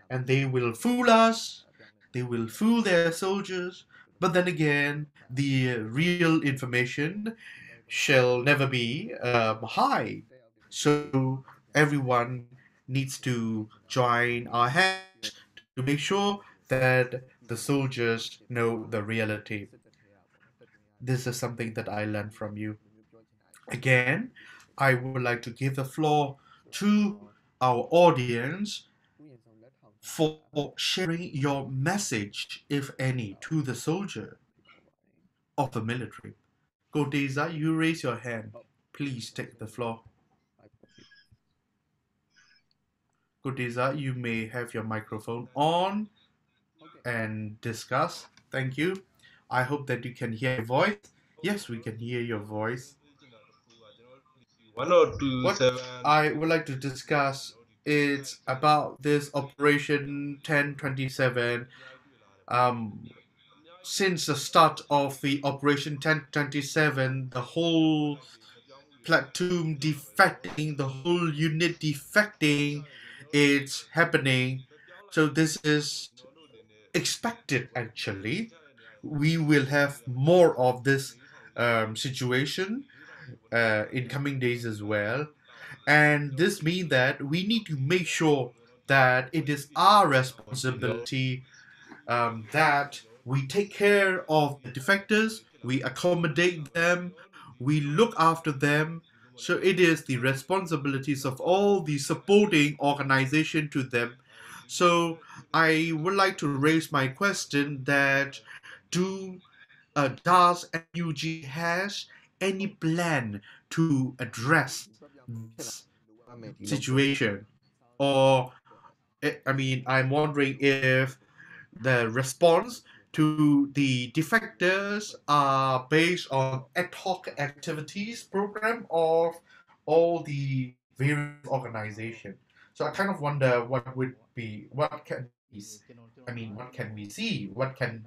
and they will fool us. They will fool their soldiers. But then again, the real information shall never be um, high. So everyone needs to join our hands to make sure that the soldiers know the reality. This is something that I learned from you. Again, I would like to give the floor to our audience for sharing your message, if any, to the soldier of the military. Godeza, you raise your hand. Please take the floor. Godeza, you may have your microphone on and discuss. Thank you. I hope that you can hear your voice. Yes, we can hear your voice. one or two What seven I would like to discuss is about this Operation 1027. Um, since the start of the Operation 1027, the whole platoon defecting, the whole unit defecting, it's happening. So this is expected actually. We will have more of this um, situation uh, in coming days as well. And this means that we need to make sure that it is our responsibility um, that we take care of the defectors, we accommodate them, we look after them. So it is the responsibilities of all the supporting organization to them. So I would like to raise my question that do uh, does NUG has any plan to address situation. Or eh, i mean i'm wondering if the response to the defectors are based on ad hoc activities program of all the various organization. So i kind of wonder what would be what can i mean what can we see? What can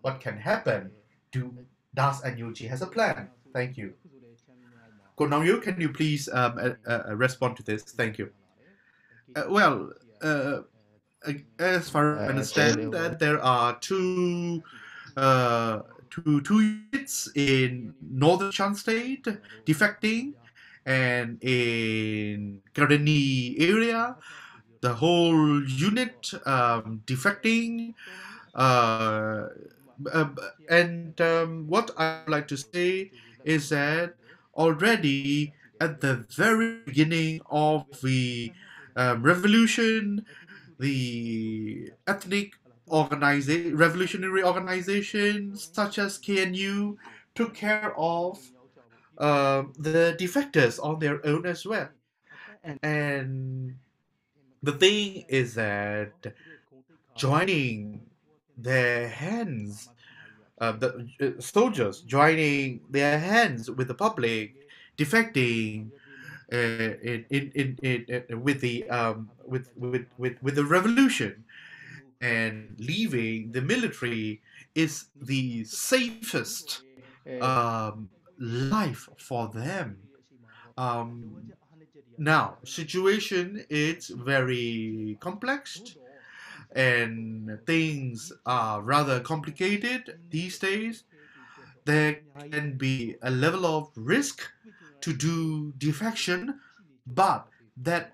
what can happen? Do does NUG has a plan? Thank you Ko Naung Yoe, can you please um, uh, uh, respond to this? Thank you. Uh, well, uh, uh, as far as I Uh, understand, that there are two, uh, two, two units in northern Shan State defecting, and in Karenni area, the whole unit um, defecting. Uh, uh, and um, what I'd like to say is that already at the very beginning of the um, revolution, the ethnic organiza- revolutionary organizations such as KNU took care of um, the defectors on their own as well. And the thing is that joining their hands, uh, the uh, soldiers joining their hands with the public, defecting uh, in, in, in, in, in with the um, with, with with with the revolution, and leaving the military is the safest um, life for them. Um, now, situation is very complex and things are rather complicated these days. There can be a level of risk to do defection, but that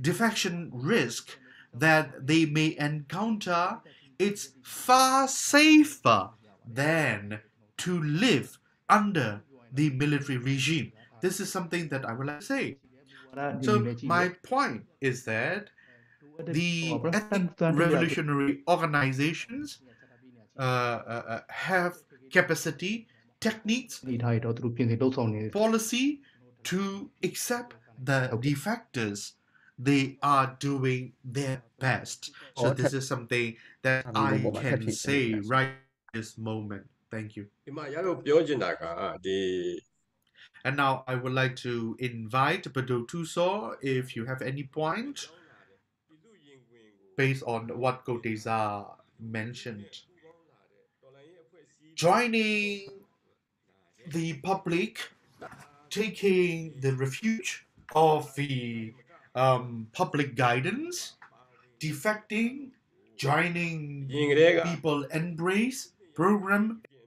defection risk that they may encounter it's far safer than to live under the military regime. This is something that I would like to say. So my point is that the ethnic revolutionary organizations uh, uh, uh, have capacity, techniques, policy to accept the defectors. They are doing their best. So this is something that I can say right this moment. Thank you. And now I would like to invite Padoh Htoo Saw if you have any point based on what Goteza mentioned. Joining the public, taking the refuge of the um, public guidance, defecting, joining ရင်ကလေးက people embrace program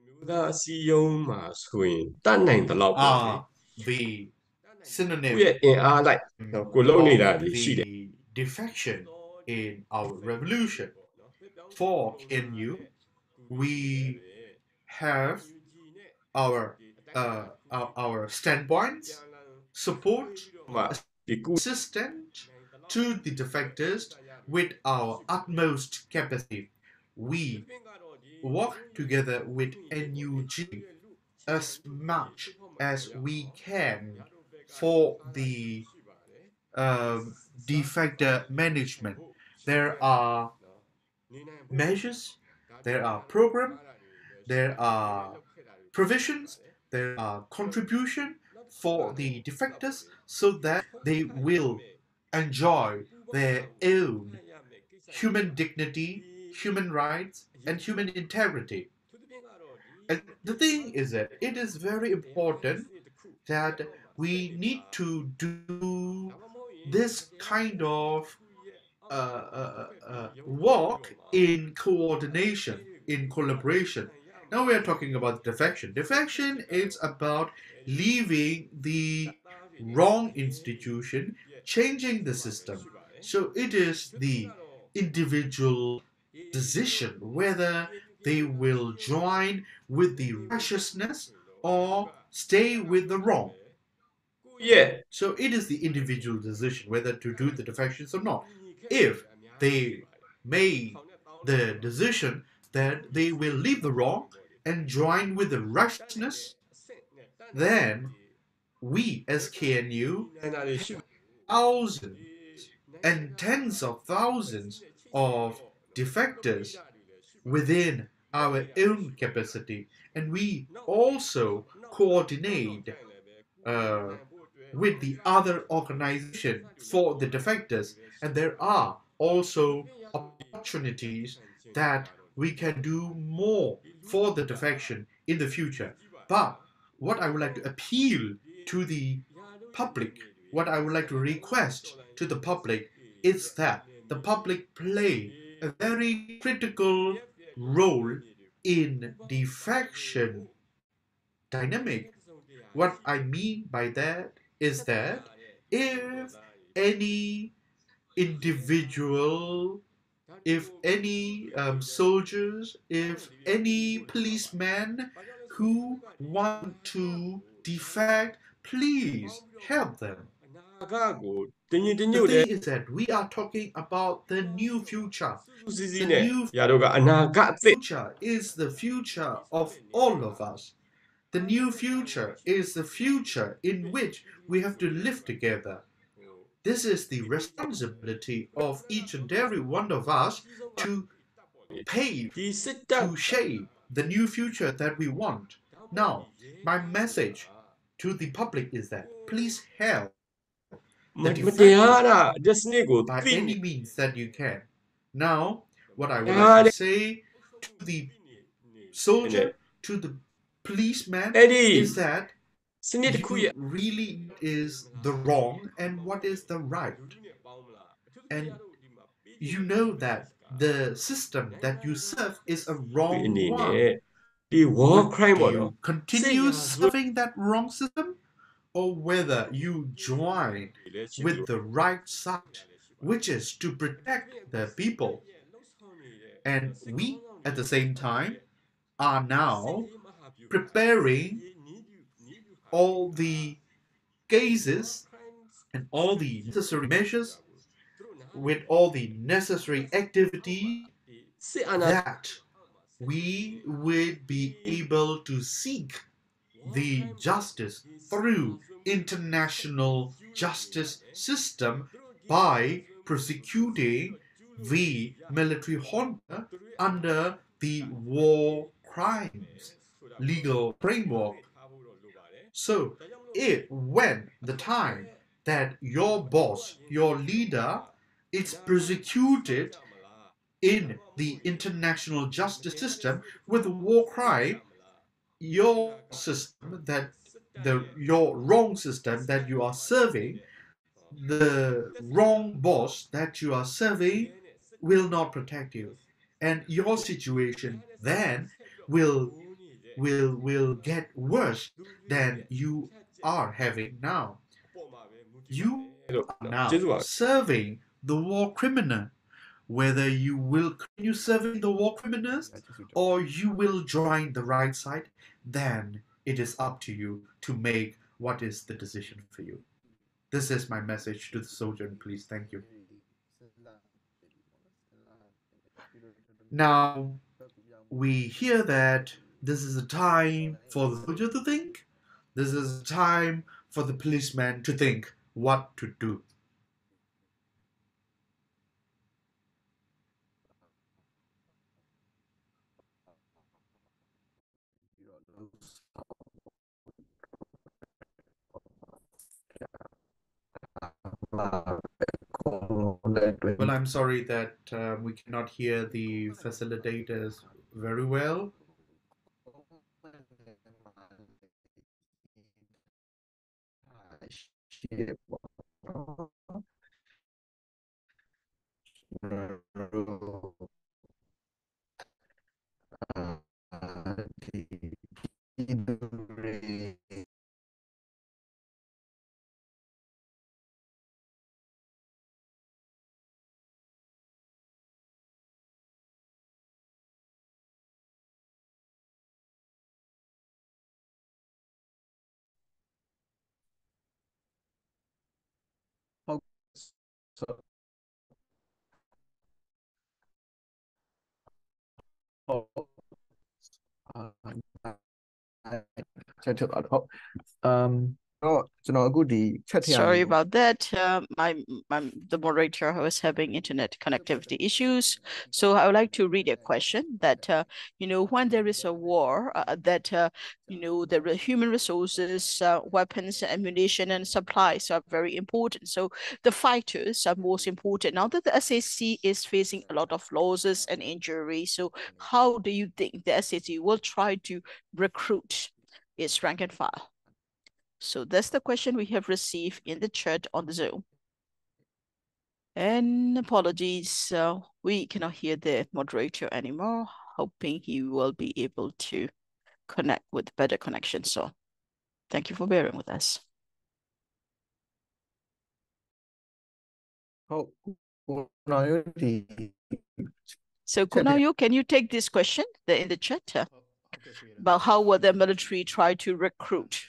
လူသားအစည်းအရုံးမှာဆိုရင်တတ်နိုင်သလောက်ပါပဲ are the synonym သူ့ရဲ့အင်အားလိုက် နော်ကိုလုံးနေတာတွေရှိတယ် the defection in our revolution. for in you, we have our uh, our, our standpoints, support, assistance to the defectors with our utmost capacity. We work together with NUG as much as we can for the um, defector management. There are measures, there are program, there are provisions, there are contribution for the defectors so that they will enjoy their own human dignity, human rights, and human integrity. And the thing is that it is very important that we need to do this kind of uh, uh, uh, work in coordination, in collaboration. Now we are talking about defection. Defection is about leaving the wrong institution, changing the system. So it is the individual decision whether they will join with the righteousness or stay with the wrong. ရဲ့ So it is the individual decision whether to do the defections or not if they made the decision that they will leave the wrong and join with the righteousness, then we as KNU thousands and tens of thousands of defectors within our own capacity, and we also coordinate uh, with the other organization for the defectors, and there are also opportunities that we can do more for the defection in the future. But what I would like to appeal to the public, what I would like to request to the public is that the public play a very critical role in defection dynamic. What I mean by that is that um, if any individual, if any um, soldiers, if any policemen who want to defect, please help them. The thing is that we are talking about the new future. The new future is the future of all of us. The new future is the future in which we have to live together. This is the responsibility of each and every one of us to pave, to shape the new future that we want. Now, my message to the public is that please help the defenders by any means that you can. Now, what I would like to say to the soldier, to the Please, Eddie. is that you really is the wrong and what is the right. And you know that the system that you serve is a wrong one. Whether you continue serving that wrong system or whether you join with the right side, which is to protect the people. And we, at the same time, are now preparing all the cases and all the necessary measures with all the necessary activity that we would be able to seek the justice through international justice system by prosecuting the military junta under the war crimes legal framework. So, if when the time that your boss, your leader, is prosecuted in the international justice system with war crime, your system that the your wrong system that you are serving, the wrong boss that you are serving will not protect you. And your situation then will will will get worse than you are having now. You are now serving the war criminal. Whether you will continue serving the war criminals or you will join the right side, then it is up to you to make what is the decision for you. This is my message to the sojourn, please. Thank you. Now, we hear that this is a time for the soldier to think. This is a time for the policeman to think what to do. Well, I'm sorry that uh, we cannot hear the facilitators very well. I Uh, uh, So um, I try to ad hoc. Um, တော့ကျွန်တော်အခုဒီ chat ထဲကနေ Sorry about that. Uh, my, my the moderator was having internet connectivity issues. So I would like to read a question that uh, you know when there is a war uh, that uh, you know the re- human resources, uh, weapons, ammunition, and supplies are very important. So the fighters are most important. Now that the SAC is facing a lot of losses and injuries, so how do you think the SAC will try to recruit its rank and file? So that's the question we have received in the chat on the Zoom. And apologies, uh, we cannot hear the moderator anymore, hoping he will be able to connect with better connection. So thank you for bearing with us. Oh, Ko Naung Yoe. So can you take this question in the chat about how will the military try to recruit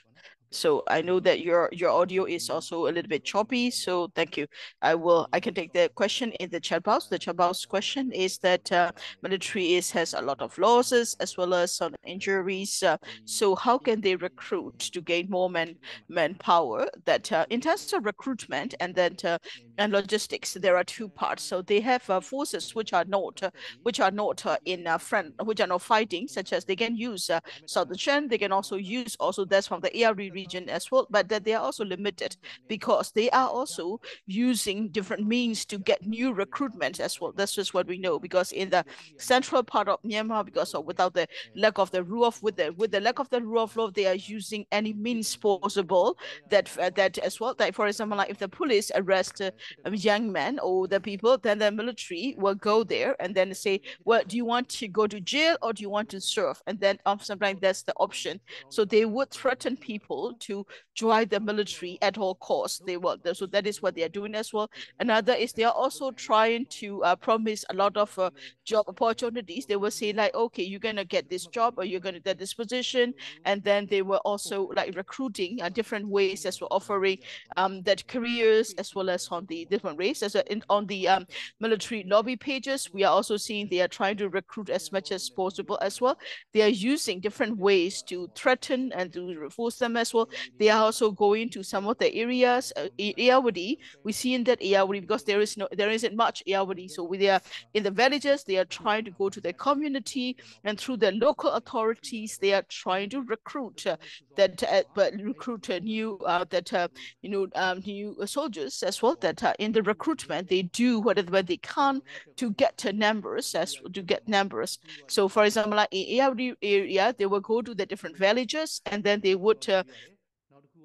so I know that your your audio is also a little bit choppy. So thank you. I will I can take the question in the chat box. The chat box question is that uh, military is has a lot of losses as well as some injuries. Uh, so how can they recruit to gain more man manpower? That uh, in terms of recruitment and that uh, and logistics, there are two parts. So they have uh, forces which are not uh, which are not in front, which are not fighting, such as they can use Southern Shan. They can also use also that's from the ARE region as well, but that they are also limited because they are also using different means to get new recruitment as well. That's just what we know because in the central part of Myanmar, because of without the lack of the rule of with the with the lack of the rule of law, they are using any means possible that uh, that as well. Like for example, like if the police arrest uh, young men or the people, then the military will go there and then say, well, do you want to go to jail or do you want to serve? And then um, sometimes that's the option. So they would threaten people to join the military at all costs. They will, so that is what they are doing as well. Another is they are also trying to uh, promise a lot of uh, job opportunities. They will say like, okay, you're gonna get this job or you're gonna get this position, and then they were also like recruiting uh, different ways as well, offering um, that careers as well as on the different ways. As a, in, on the um, military lobby pages, we are also seeing they are trying to recruit as much as possible as well. They are using different ways to threaten and to force them as well. They are also going to some of the areas, uh, Ayeyarwady. We see in that Ayeyarwady because there is no, there isn't much Ayeyarwady. So we are in the villages, they are trying to go to the community and through the local authorities, they are trying to recruit uh, that, uh, but recruit new, uh, that, uh, you know, um, new soldiers as well, that in the recruitment, they do whatever they can to get numbers as to get numbers. So for example, like in Ayeyarwady area, they will go to the different villages and then they would uh,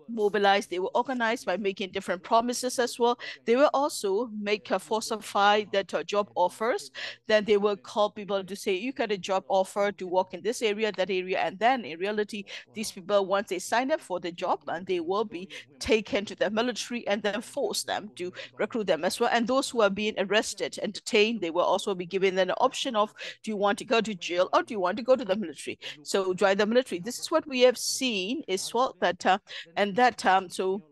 mobilized, they were organized by making different promises as well. They will also make a falsify that uh, job offers. Then they will call people to say, you got a job offer to work in this area, that area. And then in reality, these people, once they sign up for the job, and they will be taken to the military and then force them to recruit them as well. And those who are being arrested and detained, they will also be given an option of, do you want to go to jail or do you want to go to the military? So join the military. This is what we have seen is what that, uh, and that time. So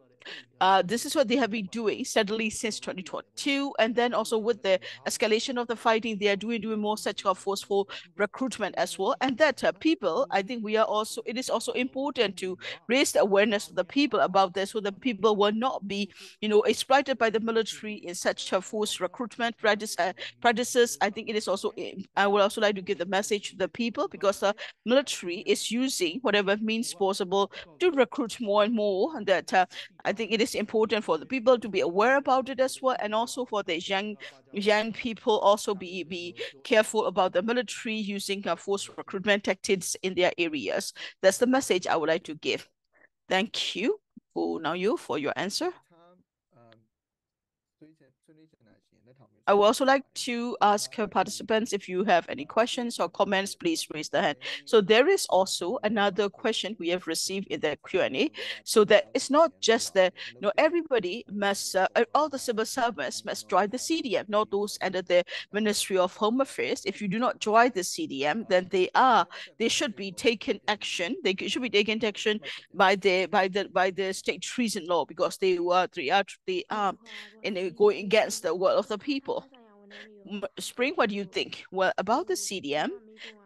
uh, this is what they have been doing steadily since 2022. And then also with the escalation of the fighting, they are doing, doing more such of forceful recruitment as well. And that uh, people, I think we are also, it is also important to raise the awareness of the people about this so the people will not be, you know, exploited by the military in such a forced recruitment uh, practices. I think it is also, I would also like to give the message to the people because the military is using whatever means possible to recruit more and more. And that uh, I think it is important for the people to be aware about it as well, and also for the young young people also be be careful about the military using uh, forced recruitment tactics in their areas. That's the message I would like to give. Thank you. Oh, now you for your answer. I would also like to ask participants if you have any questions or comments, please raise the hand. So there is also another question we have received in the Q&A. So that it's not just that you know, everybody must, uh, all the civil servants must join the CDM, not those under the Ministry of Home Affairs. If you do not join the CDM, then they are, they should be taken action. They should be taken action by the by the by the state treason law because they were they are they are in going against the will of the people many Spring, what do you think? Well, about the CDM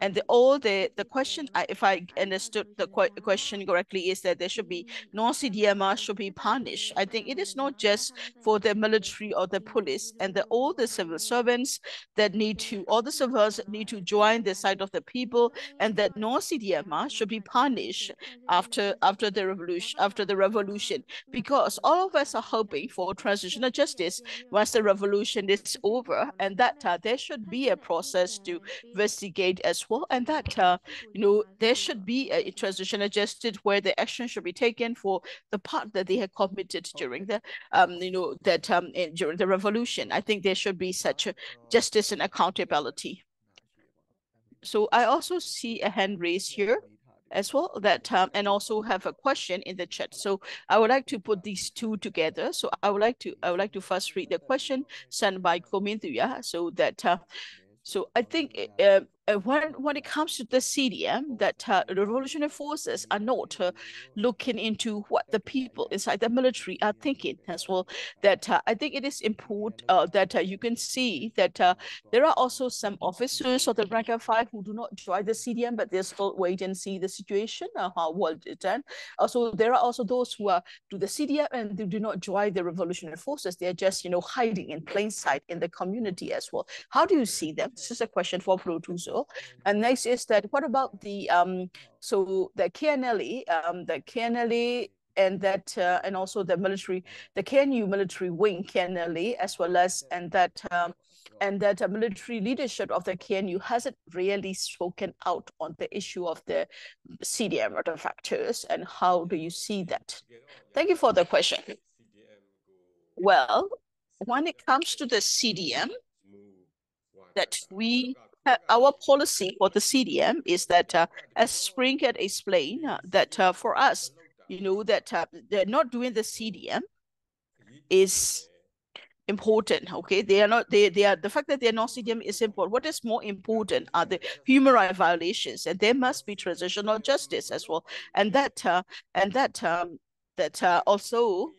and the mm. all the the question, if I understood the question correctly, is that there should be non-CDMR uh, should be punished. I think it is not just for the military or the police and the all the civil servants that need to all the civils need to join the side of the people, and that non-CDMR uh, should be punished after after the revolution after the revolution because all of us are hoping for transitional justice once the revolution is over, and that uh, there should be a process to investigate as well, and that uh, you know there should be a transitional justice where the action should be taken for the part that they had committed during the um you know that um in, during the revolution. I think there should be such a justice and accountability. So I also see a hand raised here as well that um, and also have a question in the chat. So i would like to put these two together. So i would like to i would like to first read the question sent by Komintuya so that uh, so i think uh, when when it comes to the CDM, that uh, revolutionary forces are not uh, looking into what the people inside the military are thinking as well. That uh, I think it is important uh, that uh, you can see that uh, there are also some officers of the rank and file who do not join the CDM, but they still wait and see the situation uh, how well it done. Also, there are also those who are do the CDM and they do not join the revolutionary forces. They are just you know hiding in plain sight in the community as well. How do you see them? This is a question for Padoh Htoo Saw. And next is that what about the um so the KNLA, um the KNLA and that uh, and also the military, the KNU military wing KNLA as well as and that um, and that uh, military leadership of the KNU hasn't really spoken out on the issue of the CDM artifactors and how do you see that? Thank you for the question. Well, when it comes to the CDM, that we our policy for the CDM is that, uh, as Spring had explained, uh, that uh, for us, you know, that uh, they're not doing the CDM is important. Okay, they are not. They they are the fact that they are not CDM is important. What is more important are the human rights violations, and there must be transitional justice as well. And that uh, and that um, that uh, also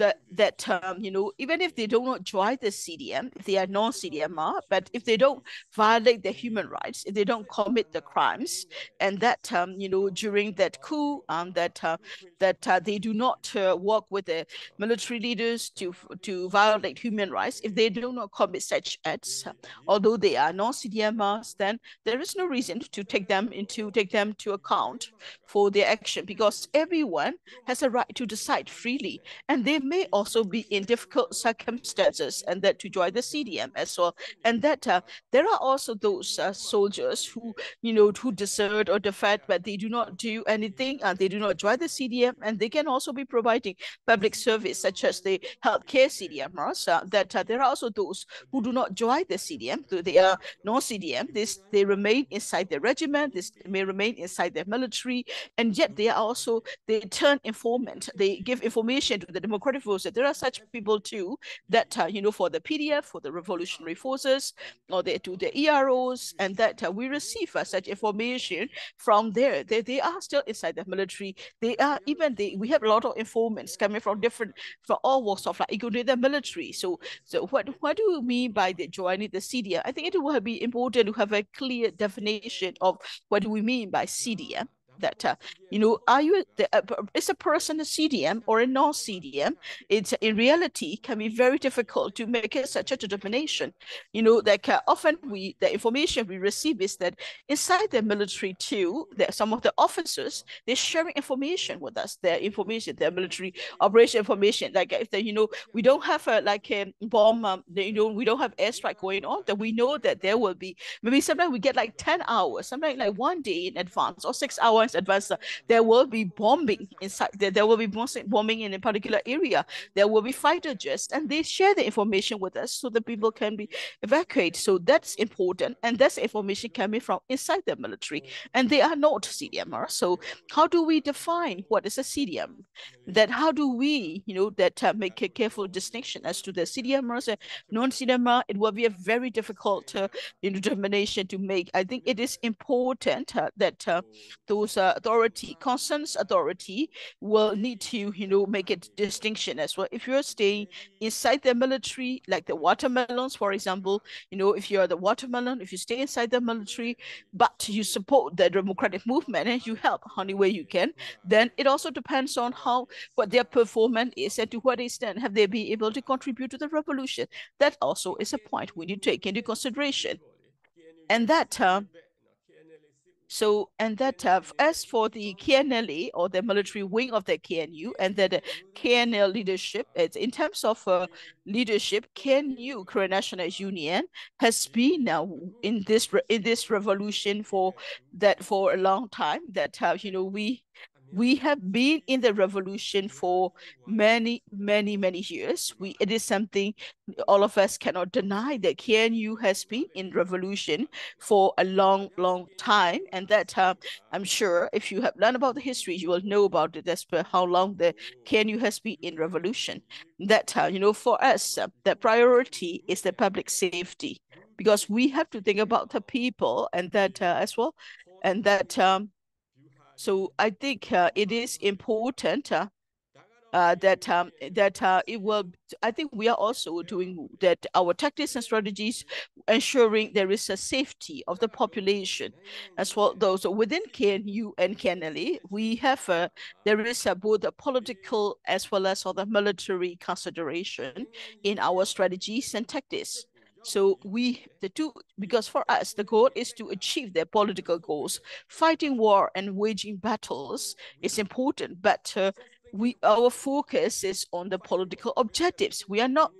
that that um, you know even if they do not join the CDM, if they are non-CDMR, but if they don't violate the human rights, if they don't commit the crimes, and that um, you know during that coup, um, that uh, that uh, they do not uh, work with the military leaders to to violate human rights, if they do not commit such acts, although they are non-CDMRs, then there is no reason to take them into take them to account for their action because everyone has a right to decide freely, and they may also be in difficult circumstances and that to join the CDM as well. And that uh, there are also those uh, soldiers who, you know, who desert or defect, but they do not do anything and they do not join the CDM and they can also be providing public service such as the healthcare CDMers. Uh, that uh, there are also those who do not join the CDM, so they are non-CDM, this, they remain inside their regiment, this may remain inside their military, and yet they are also, they turn informant, they give information to the democratic forces. There are such people too that, uh, you know, for the PDF, for the revolutionary forces, or they do the EROs, and that uh, we receive uh, such information from there. They, they are still inside the military. They are even, they, we have a lot of informants coming from different, from all walks of life, including the military. So, so what, what do you mean by the joining the CDM? I think it will be important to have a clear definition of what do we mean by CDM that uh, you know are you the, uh, is a person a cdm or a non-cdm it's in reality can be very difficult to make it such a determination. You know like uh, often we the information we receive is that inside the military too that some of the officers they're sharing information with us their information their military operation information. Like if they you know we don't have a like a bomb um, you know we don't have airstrike going on that we know that there will be maybe sometimes we get like 10 hours sometimes like one day in advance or six hours advanced, there will be bombing inside, there, there will be bombing in a particular area. There will be fighter jets and they share the information with us so that people can be evacuated. So that's important. And that's information coming from inside the military and they are not CDMR. So how do we define what is a CDM? That how do we, you know, that uh, make a careful distinction as to the CDMRs and non-CDMR? It will be a very difficult uh, determination to make. I think it is important uh, that uh, those uh, authority, concerns authority will need to, you know, make a distinction as well. If you're staying inside the military, like the watermelons, for example, you know, if you're the watermelon, if you stay inside the military, but you support the democratic movement and you help any way you can, then it also depends on how, what their performance is and to what extent have they been able to contribute to the revolution. That also is a point we need to take into consideration. And that uh, so, and that uh, as for the KNLA or the military wing of the KNU and the KNL leadership, it's in terms of uh, leadership, KNU, Karen National Union, has been now in this in this revolution for that for a long time. That uh, you know we we have been in the revolution for many, many, many years. We it is something all of us cannot deny that KNU has been in revolution for a long, long time. And that uh, I'm sure if you have learned about the history, you will know about it as per how long the KNU has been in revolution. That, uh, you know, for us, uh, the priority is the public safety because we have to think about the people and that uh, as well, and that um, so I think uh, it is important uh, uh, that um, that uh, it will. I think we are also doing that. Our tactics and strategies, ensuring there is a safety of the population, as well. Those within KNU and KNLA, we have uh, there is uh, both a political as well as other military consideration in our strategies and tactics. So we, the two, because for us, the goal is to achieve their political goals. Fighting war and waging battles is important, but uh, we our focus is on the political objectives. We are not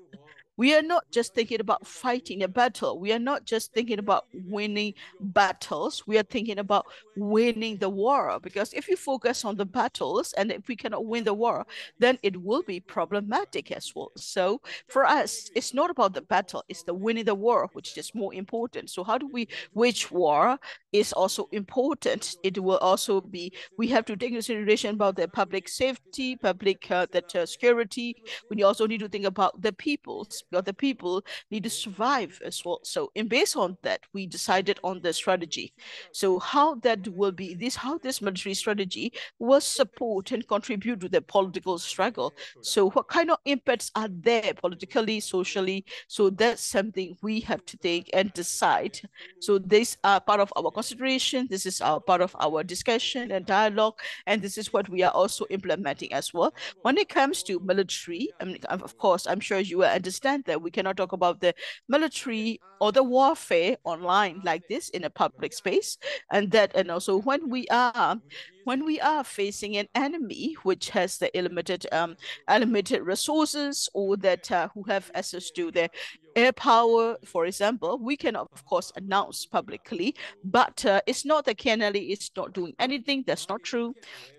we are not just thinking about fighting a battle. We are not just thinking about winning battles. We are thinking about winning the war. Because if you focus on the battles and if we cannot win the war, then it will be problematic as well. So for us, it's not about the battle, it's the winning the war, which is more important. So how do we wage war is also important. It will also be, we have to take consideration about the public safety, public uh, that uh, security. We also need to think about the people's the people need to survive as well. So in based on that, we decided on the strategy. So how that will be this, how this military strategy will support and contribute to the political struggle. So what kind of impacts are there politically, socially? So that's something we have to take and decide. So these are part of our consideration. This is our part of our discussion and dialogue. And this is what we are also implementing as well. When it comes to military, I mean, of course, I'm sure you will understand that we cannot talk about the military or the warfare online like this in a public space. And that, and also when we are when we are facing an enemy which has the limited um limited resources or that uh, who have access to the air power, for example, we can of course announce publicly, but uh, it's not that KNLA is not doing anything. That's not true.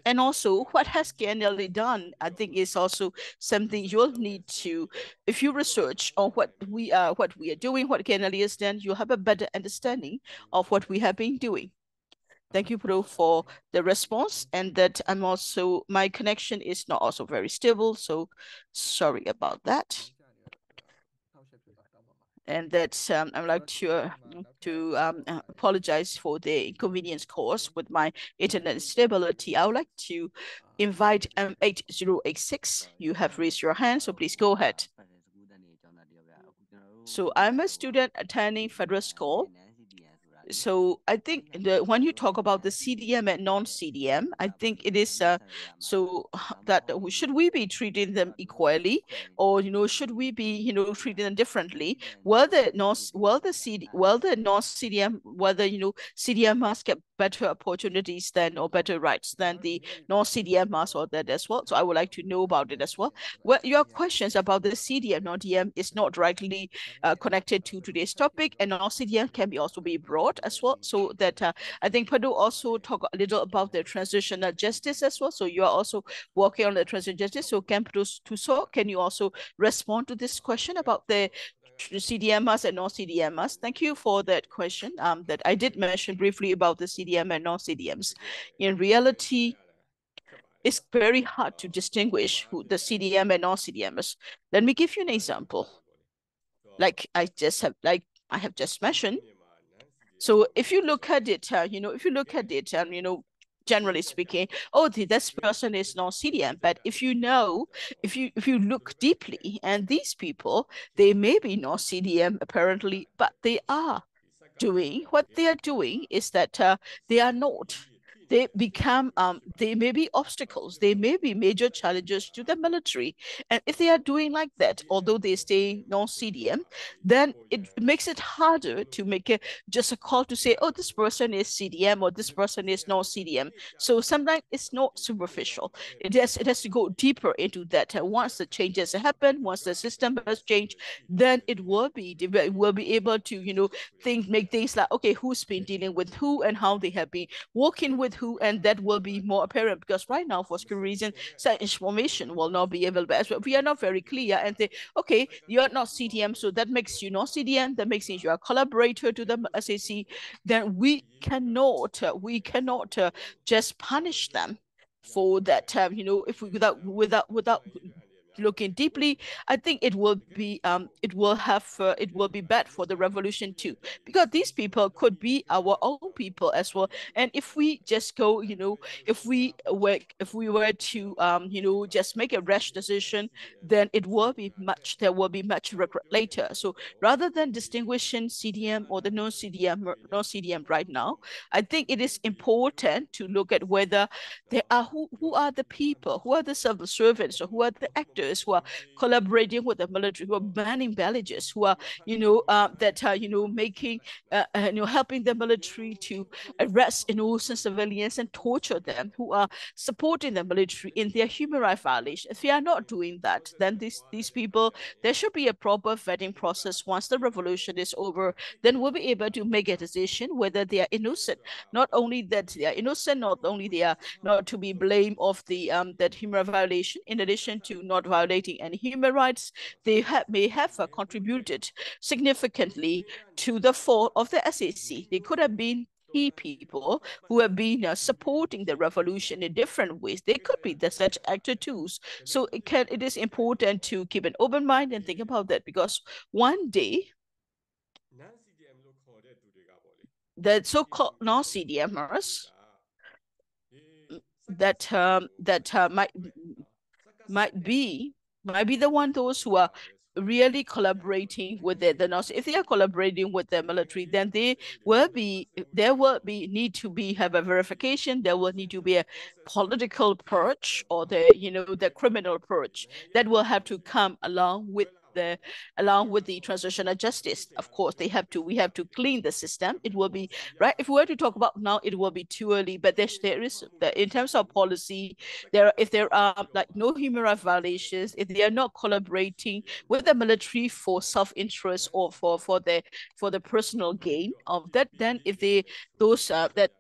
And also, what has KNLA done? I think is also something you'll need to, if you research on what we are, what we are doing, what KNLA has done, you'll have a better understanding of what we have been doing. Thank you, Pro, for the response. And that I'm also, my connection is not also very stable. So sorry about that. And that um, I'd like to, uh, to um, apologize for the inconvenience caused with my internet stability. I would like to invite M8086. You have raised your hand, so please go ahead. So I'm a student attending federal school so I think the, when you talk about the CDM and non-CDM, I think it is uh, so that should we be treating them equally, or you know should we be you know treating them differently? Well, the non well the CD well the non-CDM whether you know CDM must get better opportunities than or better rights than the non-CDM must or that as well. So I would like to know about it as well. Well, your questions about the CDM non-DM is not directly uh, connected to today's topic, and non-CDM can be also be brought as well. So that uh, I think Padoh also talk a little about the transitional justice as well. So you are also working on the transitional justice. So can Tuso, can you also respond to this question about the CDMs and non-CDMs. Thank you for that question. Um, that I did mention briefly about the CDM and non-CDMs. In reality, it's very hard to distinguish who the CDM and non-CDMs. Let me give you an example. Like I just have, like I have just mentioned, so if you look at it, uh, you know, if you look at it, and um, you know, generally speaking, oh, this person is not CDM. But if you know, if you if you look deeply, and these people, they may be not CDM apparently, but they are doing what they are doing is that uh, they are not they become um, they may be obstacles they may be major challenges to the military. And if they are doing like that although they stay non-cdm then it makes it harder to make a just a call to say oh this person is cdm or this person is non-cdm so sometimes it's not superficial. It has it has to go deeper into that. And once the changes happen once the system has changed then it will be will be able to you know think make things like okay who's been dealing with who and how they have been working with who, and that will be more apparent because right now, for security reason, such information will not be available as well. We are not very clear and say, okay, you are not CDM, so that makes you not CDM, that makes you a collaborator to the SAC, then we cannot, uh, we cannot uh, just punish them for that, um, you know, if we without, without, without looking deeply, I think it will be um it will have uh, it will be bad for the revolution too because these people could be our own people as well. And if we just go, you know, if we were if we were to um you know just make a rash decision, then it will be much there will be much regret later. So rather than distinguishing CDM or the non-CDM non-CDM right now, I think it is important to look at whether there are who who are the people, who are the civil servants, or who are the actors who are collaborating with the military, who are banning villages, who are you know uh, that are you know making uh, uh, you know helping the military to arrest innocent civilians and torture them, who are supporting the military in their human rights violations. If we are not doing that, then these these people there should be a proper vetting process once the revolution is over. Then we'll be able to make a decision whether they are innocent. Not only that they are innocent, not only they are not to be blamed of the um that human rights violation. In addition to not violating any human rights, they have, may have uh, contributed significantly to the fall of the SAC. They could have been key people who have been uh, supporting the revolution in different ways. They could be the such actor too. So it can it is important to keep an open mind and think about that because one day the so-called non-CDMers that um, that uh, might might be might be the one those who are really collaborating with the, the North. If they are collaborating with the military, then they will be there will be need to be have a verification. There will need to be a political purge or the you know the criminal purge that will have to come along with the along with the transitional justice of course they have to we have to clean the system. It will be right if we were to talk about now it will be too early but there's there is in terms of policy there if there are like no human rights violations if they are not collaborating with the military for self-interest or for for the for the personal gain of that then if they those uh, that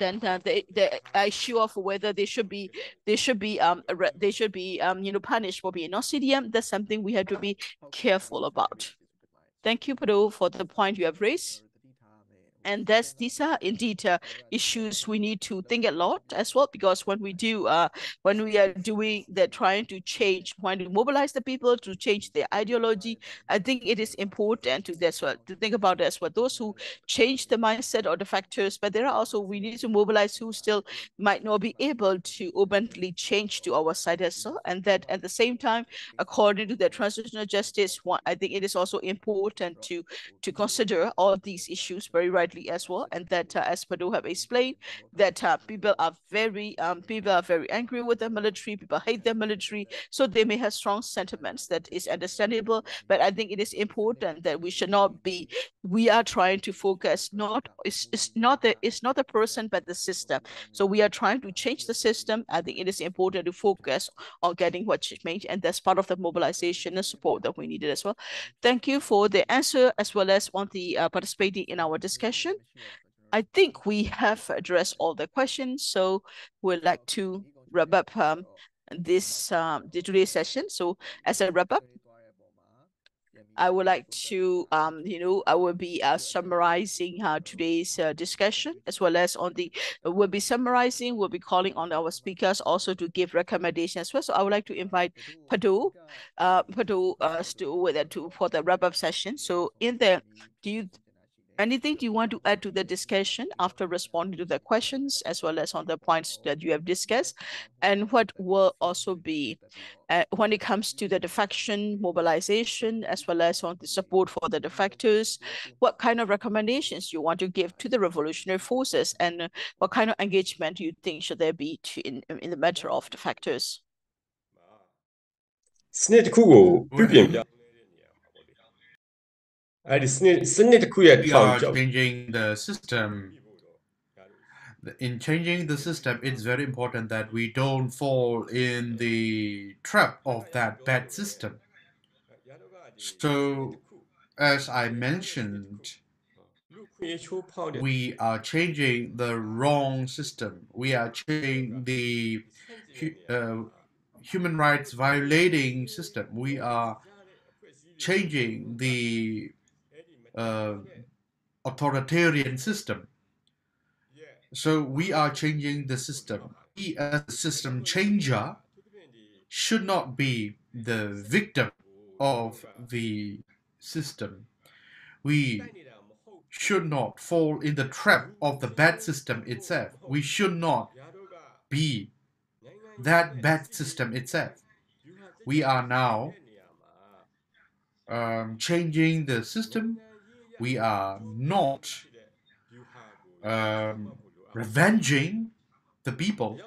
then uh, the the issue of whether they should be they should be um they should be um you know punished for being not CDM that's something we have to be careful about. Thank you, Padoh, for the point you have raised. And that's these are indeed uh, issues we need to think a lot as well because when we do uh when we are doing the trying to change when we mobilize the people to change their ideology, I think it is important to as well to think about as well those who change the mindset or the factors, but there are also we need to mobilize who still might not be able to openly change to our side as well, and that at the same time, according to the transitional justice, one I think it is also important to to consider all these issues very right as well, and that uh, as Padoh have explained, that uh, people are very um, people are very angry with the military. People hate the military, so they may have strong sentiments. That is understandable, but I think it is important that we should not be. We are trying to focus not it's, it's not the it's not the person but the system. So we are trying to change the system. I think it is important to focus on getting what changed, and that's part of the mobilization and support that we needed as well. Thank you for the answer as well as on the uh, participating in our discussion. I think we have addressed all the questions, so we'd like to wrap up um, this um, today's session. So as a wrap up, I would like to, um, you know, I will be uh, summarizing uh, today's uh, discussion as well as on the, we'll be summarizing, we'll be calling on our speakers also to give recommendations as well. So I would like to invite Padoh, uh, Padoh uh, to, with, to, for the wrap up session. So in the, do you, Anything you want to add to the discussion after responding to the questions, as well as on the points that you have discussed, and what will also be uh, when it comes to the defection mobilization, as well as on the support for the defectors, what kind of recommendations you want to give to the revolutionary forces, and what kind of engagement you think should there be to, in, in the matter of defectors? 스네드 we are changing the system. In changing the system, it's very important that we don't fall in the trap of that bad system. So, as I mentioned, we are changing the wrong system. We are changing the uh, human rights violating system. We are changing the uh, authoritarian system. So we are changing the system. We, as a system changer, should not be the victim of the system. We should not fall in the trap of the bad system itself. We should not be that bad system itself. We are now um, changing the system. We are not um, revenging the people.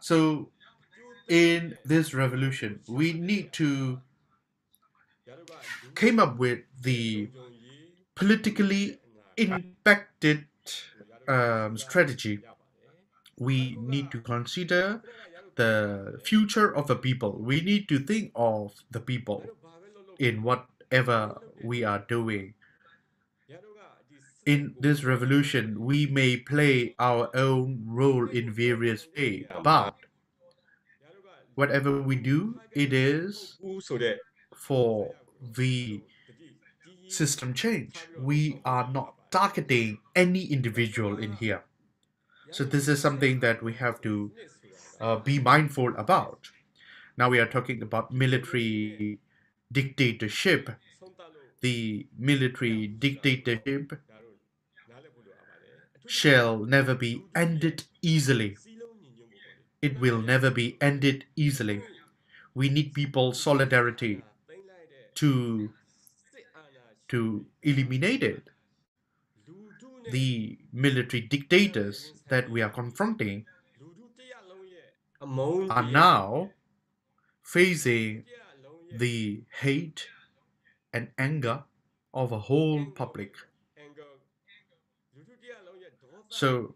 So, in this revolution, we need to came up with the politically impacted um, strategy. We need to consider the future of the people. We need to think of the people in whatever we are doing. In this revolution, we may play our own role in various ways, but whatever we do, it is for the system change. We are not targeting any individual in here. So this is something that we have to uh, be mindful about. Now we are talking about military dictatorship. The military dictatorship shall never be ended easily. It will never be ended easily. We need people solidarity to to eliminate it. The military dictators that we are confronting are now facing the hate and anger of a whole public. So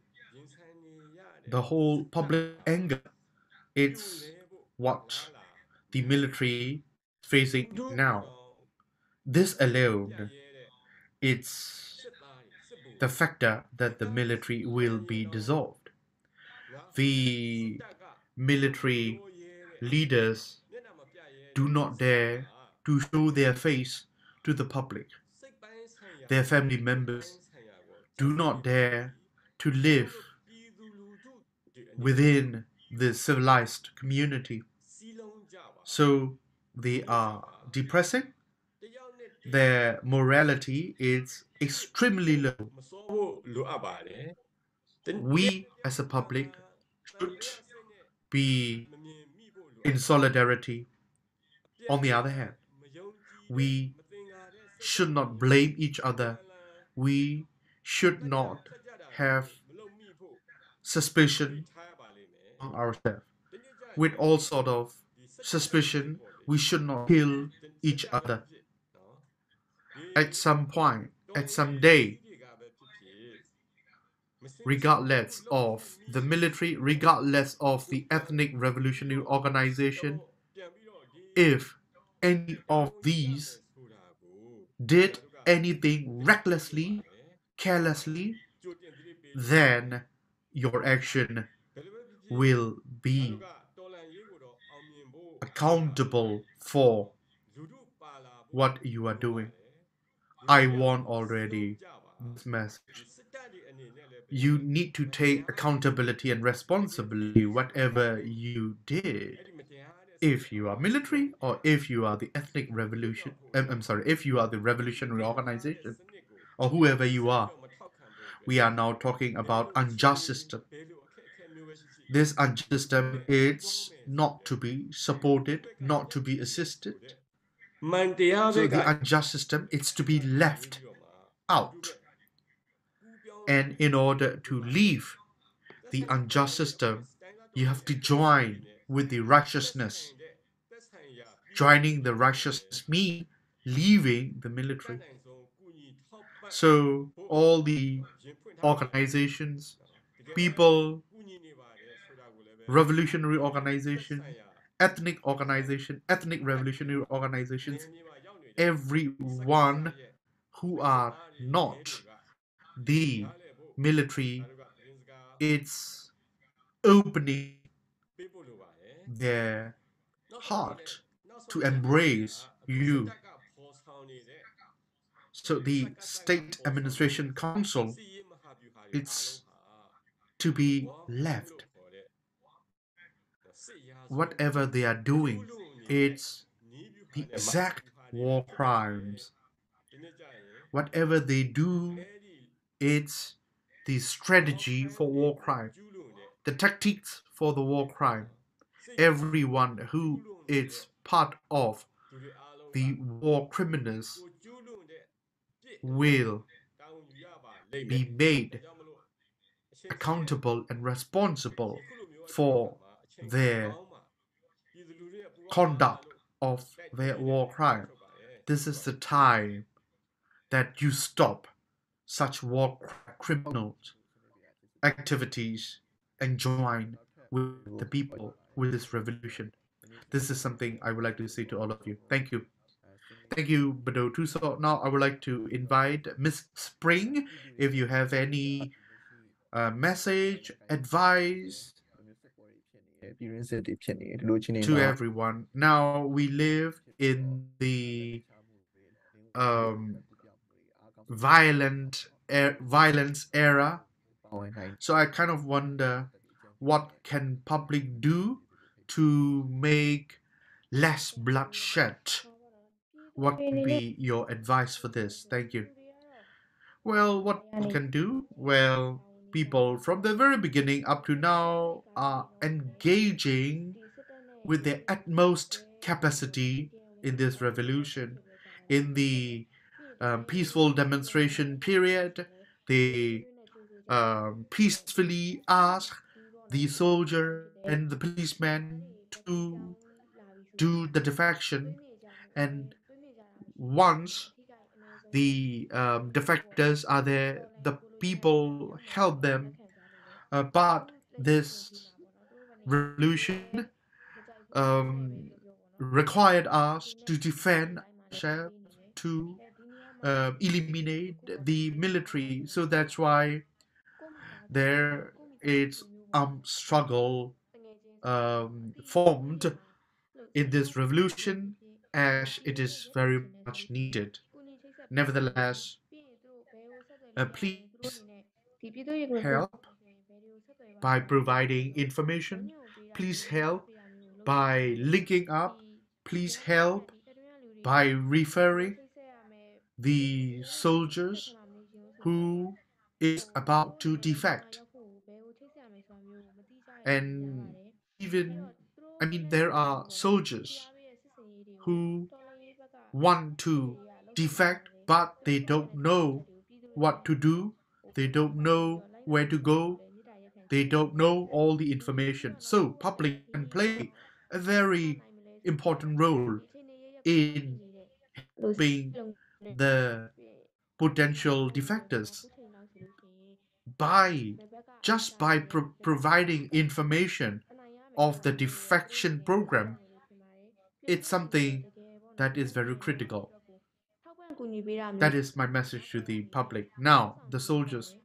the whole public anger it's what the military is facing now. This alone it's the factor that the military will be dissolved. The military leaders do not dare to show their face to the public. Their family members do not dare to live within the civilized community. So they are depressing, their morality is extremely low. We as a public should be in solidarity. On the other hand, we should not blame each other. We should not have suspicion on ourselves. With all sort of suspicion, we should not kill each other. At some point, at some day, regardless of the military, regardless of the ethnic revolutionary organization, if any of these did anything recklessly, carelessly, then your action will be accountable for what you are doing. I warned already this message. You need to take accountability and responsibility whatever you did. If you are military or if you are the ethnic revolution, um, I'm sorry, if you are the revolutionary organization or whoever you are, we are now talking about unjust system. This unjust system is not to be supported, not to be assisted. So the unjust system is to be left out. And in order to leave the unjust system, you have to join with the righteousness. Joining the righteousness, means leaving the military. So all the organizations, people, revolutionary organization, ethnic organization, ethnic revolutionary organizations, everyone who are not the military, it's opening their heart to embrace you. So the state administration council, it's to be left. Whatever they are doing, it's the exact war crimes. Whatever they do, it's the strategy for war crime, the tactics for the war crime. Everyone who is part of the war criminals will be made accountable and responsible for their conduct of their war crime. This is the time that you stop such war criminals activities and join with the people with this revolution. This is something I would like to say to all of you. Thank you. Thank you, Padoh Htoo Saw. Now I would like to invite Miss Spring if you have any uh, message, advice to everyone. Now we live in the um, violent er violence era. So I kind of wonder what can public do to make less bloodshed what would be your advice for this? Thank you. Well, what we can do? Well, people from the very beginning up to now are engaging with their utmost capacity in this revolution. In the um, peaceful demonstration period, they um, peacefully ask the soldier and the policeman to do the defection. And once the um, defectors are there, the people help them. Uh, but this revolution um, required us to defend ourselves, to uh, eliminate the military. So that's why there is um struggle um, formed in this revolution as it is very much needed. Nevertheless, uh, please help by providing information. Please help by linking up. Please help by referring the soldiers who is about to defect. And even, I mean, there are soldiers who want to defect, but they don't know what to do, they don't know where to go, they don't know all the information. So, public can play a very important role in being the potential defectors by just by pro- providing information of the defection program it's something that is very critical. That is my message to the public. Now the soldiers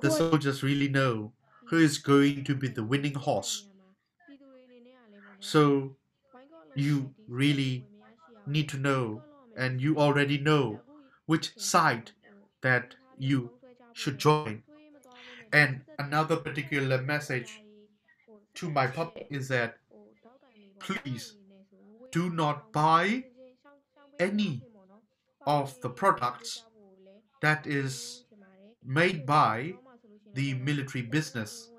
the soldiers really know who is going to be the winning horse. So you really need to know and you already know which side that you should join. And another particular message to my public is that please do not buy any of the products that is made by the military business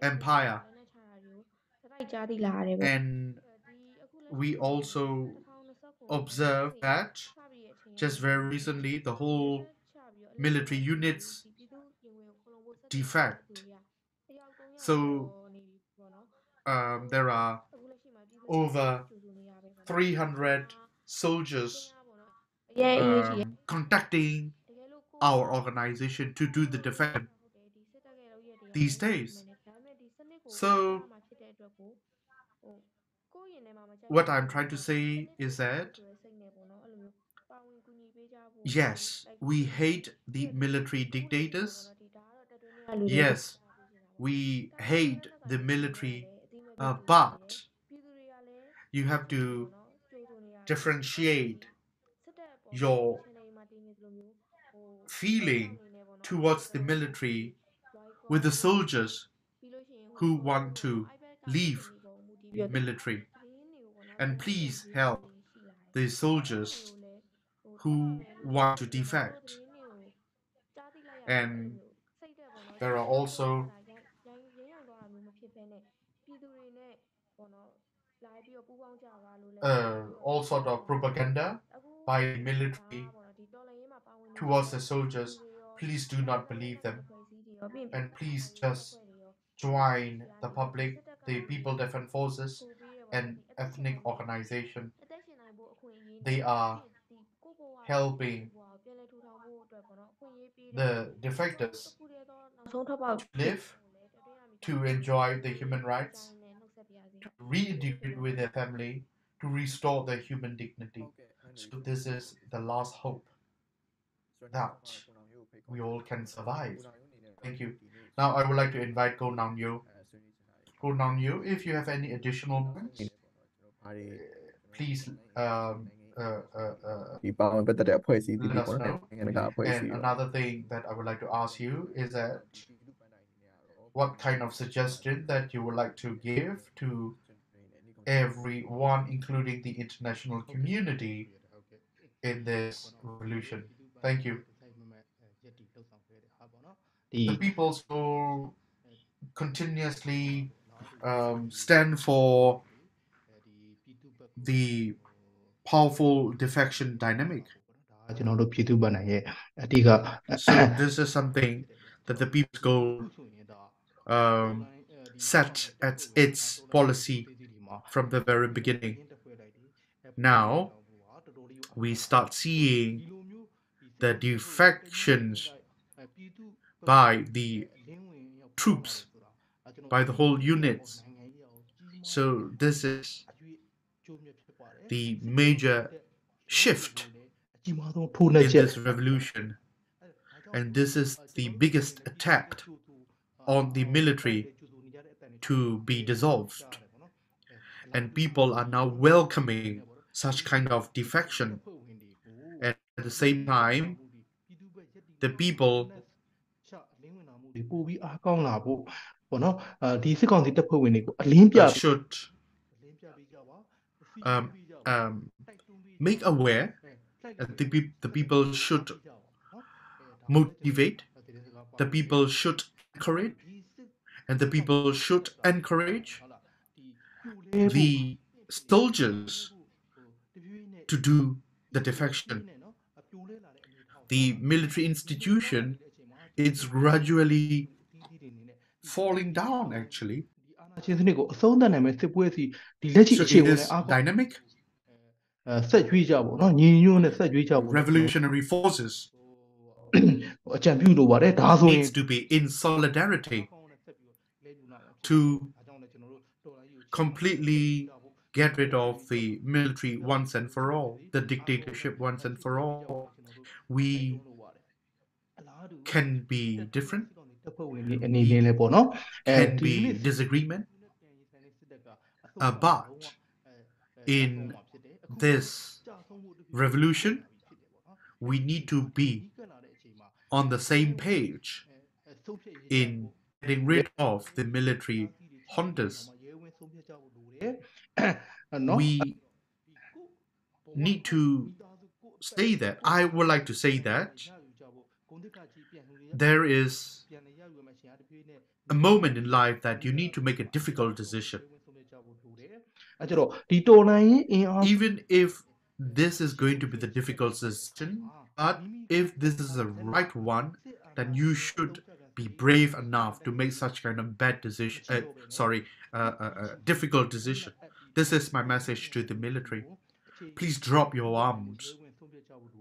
empire. And we also observe that just very recently the whole military units defect. So um, there are over 300 soldiers um, contacting our organization to do the defense these days. So, what I'm trying to say is that yes, we hate the military dictators. Yes, we hate the military, uh, but you have to differentiate your feeling towards the military with the soldiers who want to leave the military and please help the soldiers who want to defect. And there are also uh, all sort of propaganda by military towards the soldiers. Please do not believe them, and please just join the public, the People Defense Forces, and ethnic organization. They are helping the defectors to live, to enjoy the human rights, to reintegrate with their family, to restore their human dignity. So this is the last hope that we all can survive. Thank you. Now I would like to invite Ko Naung Yoe. Ko Naung Yoe, if you have any additional points, uh, please um, uh, uh, uh, let us know. And another thing that I would like to ask you is that what kind of suggestion that you would like to give to everyone, including the international community, in this revolution. Thank you. The peoples will continuously um, stand for the powerful defection dynamic. So this is something that the people go um, set at its policy from the very beginning. Now we start seeing the defections by the troops, by the whole units. So this is the major shift in this revolution. And this is the biggest attack on the military to be dissolved. And people are now welcoming such kind of defection. And at the same time, the people should um, um, make aware that the, the people should motivate, the people should encourage, and the people should encourage the soldiers to do the defection. The military institution is gradually falling down, actually. So it is dynamic. Uh, Revolutionary forces အကြံပြုလိုပါတယ်ဒါဆိုရင် needs to be in solidarity to completely get rid of the military once and for all, the dictatorship once and for all. We can be different, တပ်ဖွဲ့ဝင်တွေအနေနဲ့လည်းပေါ့နော် can be disagreement, uh, but in this revolution, we need to be on the same page in getting rid of the military juntas. [COUGHS] We need to say that. I would like to say that there is a moment in life that you need to make a difficult decision. Even if this is going to be the difficult decision, but if this is the right one, then you should be brave enough to make such kind of bad decision. Uh, sorry, uh, uh, uh, difficult decision. This is my message to the military. Please drop your arms.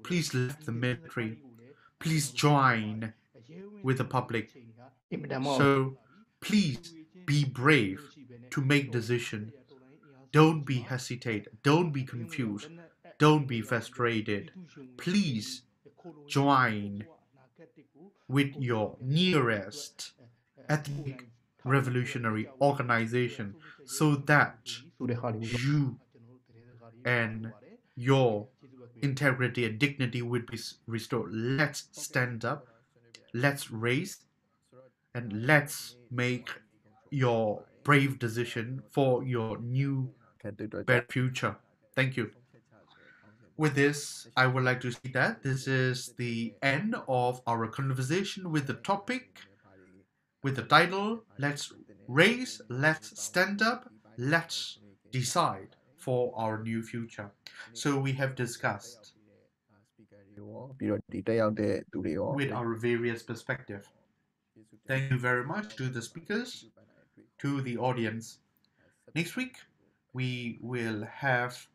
Please leave the military. Please join with the public. So please be brave to make decision. Don't be hesitate. Don't be confused. Don't be frustrated. Please join with your nearest ethnic revolutionary organization so that you and your integrity and dignity would be restored. Let's stand up, let's raise, and let's make your brave decision for your new better future. Thank you. With this, I would like to say that this is the end of our conversation with the topic, with the title Let's Raise, Let's Stand Up, Let's Decide for our new future. So we have discussed with our various perspective. Thank you very much to the speakers, to the audience. Next week, we will have